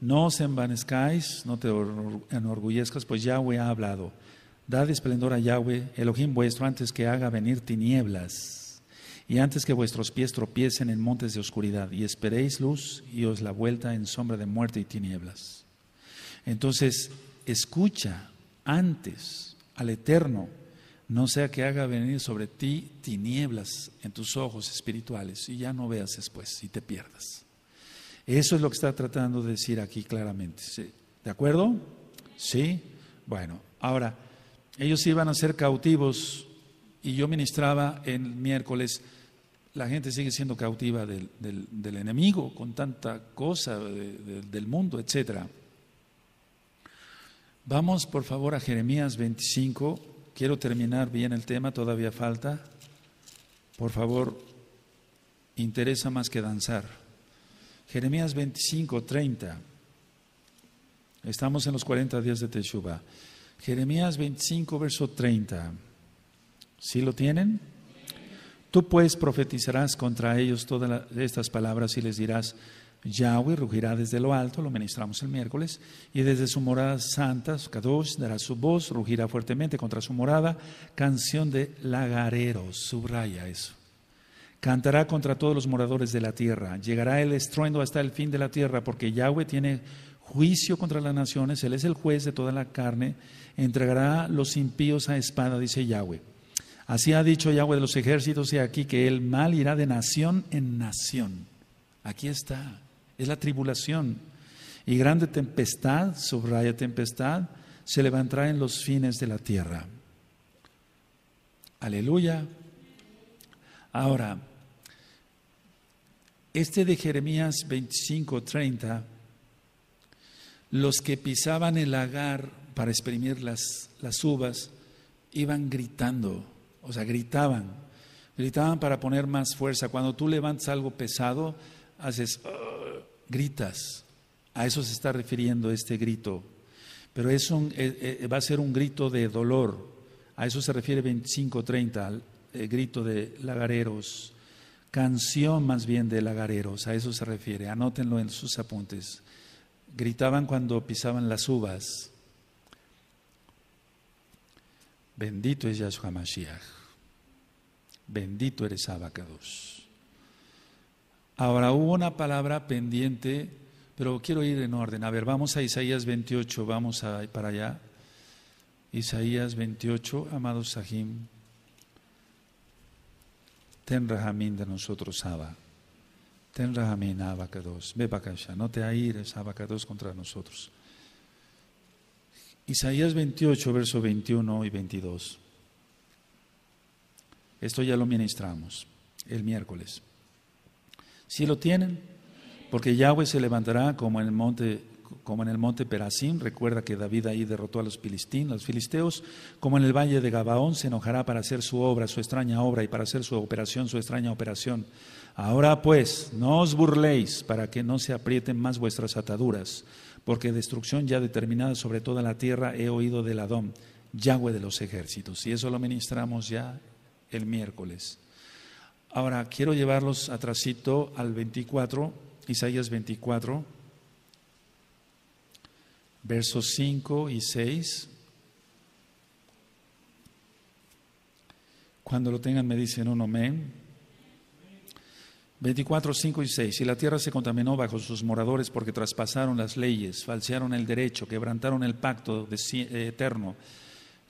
no os envanezcáis, no te enorgullezcas, pues Yahweh ha hablado. Dad esplendor a Yahweh, Elohim vuestro, antes que haga venir tinieblas y antes que vuestros pies tropiecen en montes de oscuridad, y esperéis luz y os la vuelta en sombra de muerte y tinieblas. Entonces, escucha antes al Eterno no sea que haga venir sobre ti tinieblas en tus ojos espirituales y ya no veas después y te pierdas. Eso es lo que está tratando de decir aquí claramente. ¿De acuerdo? Sí. Bueno, ahora, ellos iban a ser cautivos y yo ministraba el miércoles. La gente sigue siendo cautiva del, enemigo con tanta cosa del mundo, etc. Vamos por favor a Jeremías 25. Quiero terminar bien el tema, todavía falta. Por favor, interesa más que danzar. Jeremías 25, 30. Estamos en los 40 días de Teshuvah. Jeremías 25, verso 30. ¿Sí lo tienen? Tú pues profetizarás contra ellos todas estas palabras y les dirás, Yahweh rugirá desde lo alto, lo ministramos el miércoles, y desde su morada santa, Kadosh, dará su voz, rugirá fuertemente contra su morada, canción de lagareros, subraya eso. Cantará contra todos los moradores de la tierra, llegará el estruendo hasta el fin de la tierra, porque Yahweh tiene juicio contra las naciones, Él es el juez de toda la carne, entregará los impíos a espada, dice Yahweh. Así ha dicho Yahweh de los ejércitos, y aquí que el mal irá de nación en nación. Aquí está es la tribulación. Y grande tempestad, subraya tempestad, se levantará en los fines de la tierra. Aleluya. Ahora, este de Jeremías 25, 30, los que pisaban el lagar para exprimir las, las uvas iban gritando, o sea, gritaban, gritaban para poner más fuerza. Cuando tú levantas algo pesado, haces gritas. A eso se está refiriendo este grito. Pero es eh, eh, va a ser un grito de dolor. A eso se refiere 25-30, al eh, grito de lagareros. Canción más bien de lagareros, a eso se refiere. Anótenlo en sus apuntes. Gritaban cuando pisaban las uvas. Bendito es Yahshua Mashiach. Bendito eres Abacados. Ahora hubo una palabra pendiente, pero quiero ir en orden. A ver, vamos a Isaías 28, vamos a, para allá. Isaías 28, amados Sahim. Ten rahamín de nosotros, Abba. Ten rahamín, Abacados. Ve bakasha, no te aires, Abacados, contra nosotros. Isaías 28, verso 21 y 22. Esto ya lo ministramos el miércoles. Si lo tienen? Porque Yahweh se levantará como en el monte como en el monte Perasim, recuerda que David ahí derrotó a los filisteos, los filisteos, como en el valle de Gabaón se enojará para hacer su obra, su extraña obra, y para hacer su operación, su extraña operación. Ahora pues, no os burléis para que no se aprieten más vuestras ataduras, porque destrucción ya determinada sobre toda la tierra he oído del Adón, Yahweh de los ejércitos. Y eso lo ministramos ya el miércoles. Ahora quiero llevarlos atrasito al 24, Isaías 24, versos 5 y 6. Cuando lo tengan me dicen un amén. 24, 5 y 6. Y la tierra se contaminó bajo sus moradores porque traspasaron las leyes, falsearon el derecho, quebrantaron el pacto eh, eterno.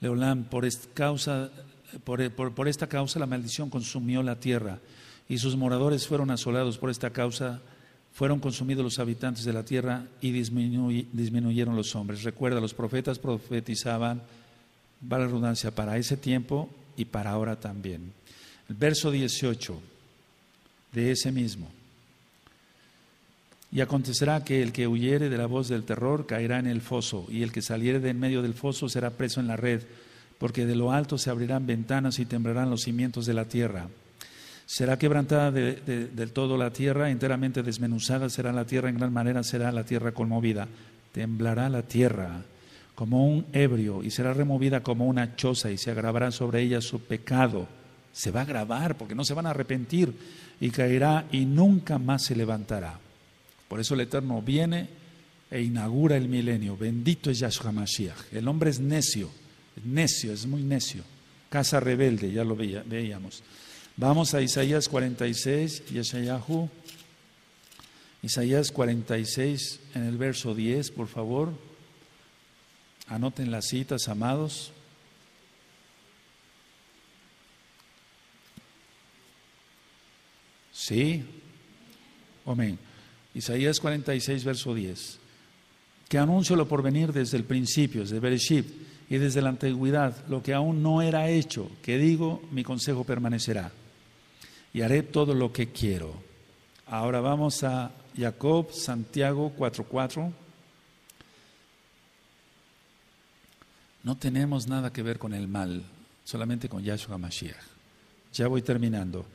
Leolán, por causa por, esta causa la maldición consumió la tierra y sus moradores fueron asolados por esta causa, fueron consumidos los habitantes de la tierra y disminuyeron los hombres. Recuerda, los profetas profetizaban, va la redundancia, para ese tiempo y para ahora también. El verso 18 de ese mismo. Y acontecerá que el que huyere de la voz del terror caerá en el foso, y el que saliere de en medio del foso será preso en la red, porque de lo alto se abrirán ventanas y temblarán los cimientos de la tierra. Será quebrantada del todo la tierra, enteramente desmenuzada será la tierra, en gran manera será la tierra conmovida. Temblará la tierra como un ebrio y será removida como una choza y se agravará sobre ella su pecado. Se va a agravar porque no se van a arrepentir y caerá y nunca más se levantará. Por eso el Eterno viene e inaugura el milenio. Bendito es Yahshua Mashiach. El hombre es necio, necio, es muy necio. Casa rebelde, ya lo veíamos. Vamos a Isaías 46, Yeshayahu. Isaías 46 en el verso 10, por favor. Anoten las citas, amados. Sí. Amén. Isaías 46, verso 10. Que anuncio lo por venir desde el principio, desde Bereshit y desde la antigüedad, lo que aún no era hecho, que digo, mi consejo permanecerá. Y haré todo lo que quiero. Ahora vamos a Jacob, Santiago 4.4. No tenemos nada que ver con el mal, solamente con Yahshua Mashiach. Ya voy terminando.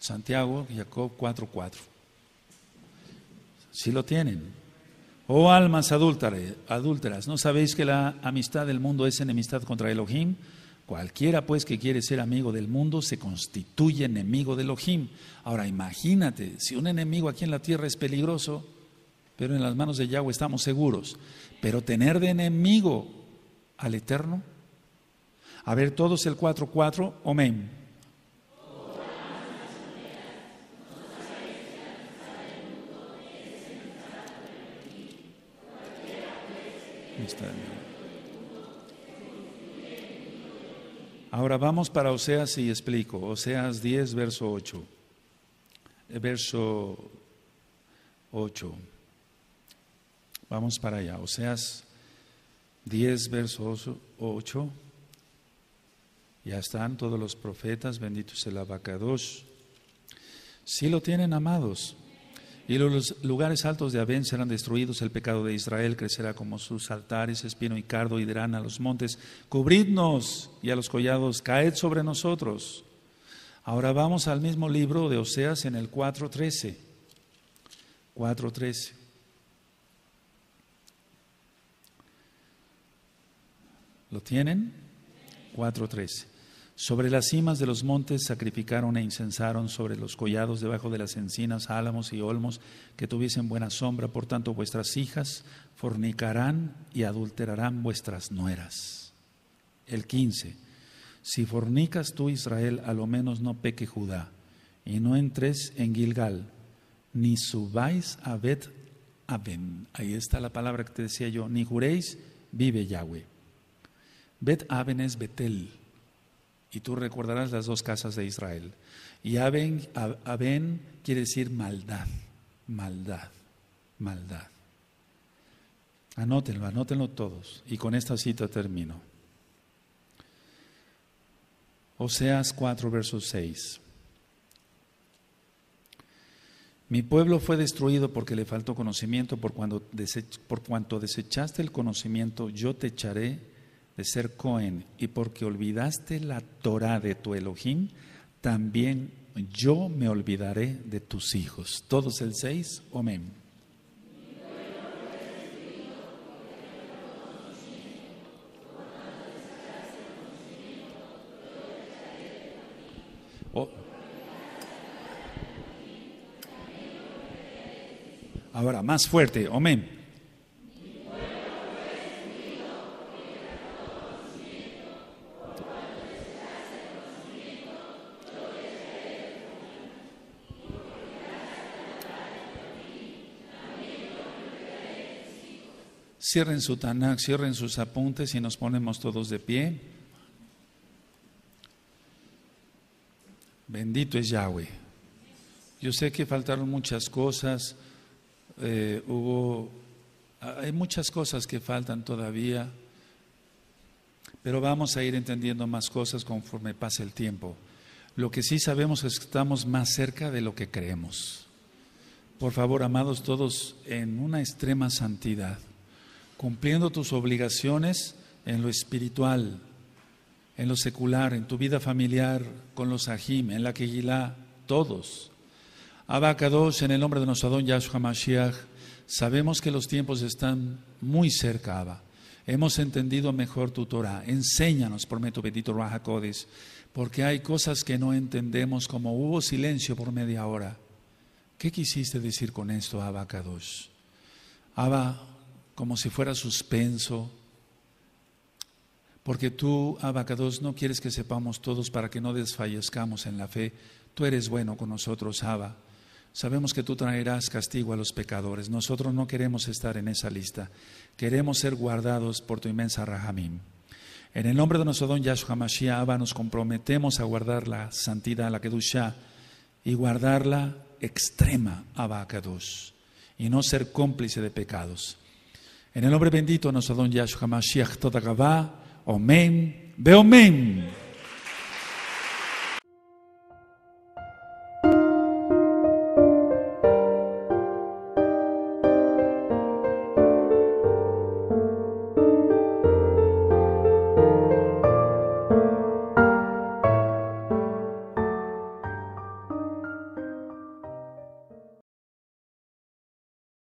Santiago, Jacob 4.4. Si lo tienen. Oh almas adúlteras, ¿no sabéis que la amistad del mundo es enemistad contra Elohim? Cualquiera pues que quiere ser amigo del mundo se constituye enemigo de Elohim. Ahora imagínate, si un enemigo aquí en la tierra es peligroso, pero en las manos de Yahweh estamos seguros. Pero tener de enemigo al Eterno. A ver, todos el 4-4, amén. Ahora vamos para Oseas y explico. Oseas 10, verso 8. Eh, verso 8. Vamos para allá. Oseas 10, verso 8. Ya están todos los profetas, benditos el abacados. Si lo tienen amados. Y los lugares altos de Abén serán destruidos, el pecado de Israel crecerá como sus altares, espino y cardo, y dirán a los montes, cubridnos, y a los collados, caed sobre nosotros. Ahora vamos al mismo libro de Oseas en el 4.13. 4.13. ¿Lo tienen? 4.13. Sobre las cimas de los montes sacrificaron e incensaron sobre los collados debajo de las encinas, álamos y olmos que tuviesen buena sombra. Por tanto, vuestras hijas fornicarán y adulterarán vuestras nueras. El 15. Si fornicas tú, Israel, a lo menos no peque Judá, y no entres en Gilgal, ni subáis a Bet Aben. Ahí está la palabra que te decía yo. Ni juréis, vive Yahweh. Bet Aben es Betel y tú recordarás las dos casas de Israel. Y Aben, Aben quiere decir maldad, maldad, maldad. Anótenlo, anótenlo todos. Y con esta cita termino. Oseas 4, verso 6. Mi pueblo fue destruido porque le faltó conocimiento, por, por cuanto desechaste el conocimiento, yo te echaré de ser Cohen y porque olvidaste la Torah de tu Elohim, también yo me olvidaré de tus hijos. Todos el seis, amén. Oh. Ahora, más fuerte, amén. Cierren su Tanakh, cierren sus apuntes y nos ponemos todos de pie. Bendito es Yahweh. Yo sé que faltaron muchas cosas, eh, hubo, hay muchas cosas que faltan todavía, pero vamos a ir entendiendo más cosas conforme pase el tiempo. Lo que sí sabemos es que estamos más cerca de lo que creemos. por favor, amados todos, en una extrema santidad, cumpliendo tus obligaciones en lo espiritual, en lo secular, en tu vida familiar, con los ajim, en la Kegilá, todos. Abacados, en el nombre de nuestro don Yahshua Mashiach, sabemos que los tiempos están muy cerca, Abba. Hemos entendido mejor tu Torah. Enséñanos por medio bendito Raja porque hay cosas que no entendemos, como hubo silencio por media hora. ¿Qué quisiste decir con esto, Abacados? Abba, como si fuera suspenso, porque tú, Abacados, no quieres que sepamos todos para que no desfallezcamos en la fe. Tú eres bueno con nosotros, Abba. Sabemos que tú traerás castigo a los pecadores. Nosotros no queremos estar en esa lista. Queremos ser guardados por tu inmensa Rahamim. En el nombre de nuestro don Yahshua Mashiach, Abba, nos comprometemos a guardar la santidad, la Kedusha, y guardarla extrema, Abba Kadosh, y no ser cómplice de pecados. En el nombre bendito de nuestro don Yahshua Mashiach, toda Omen, Beomen.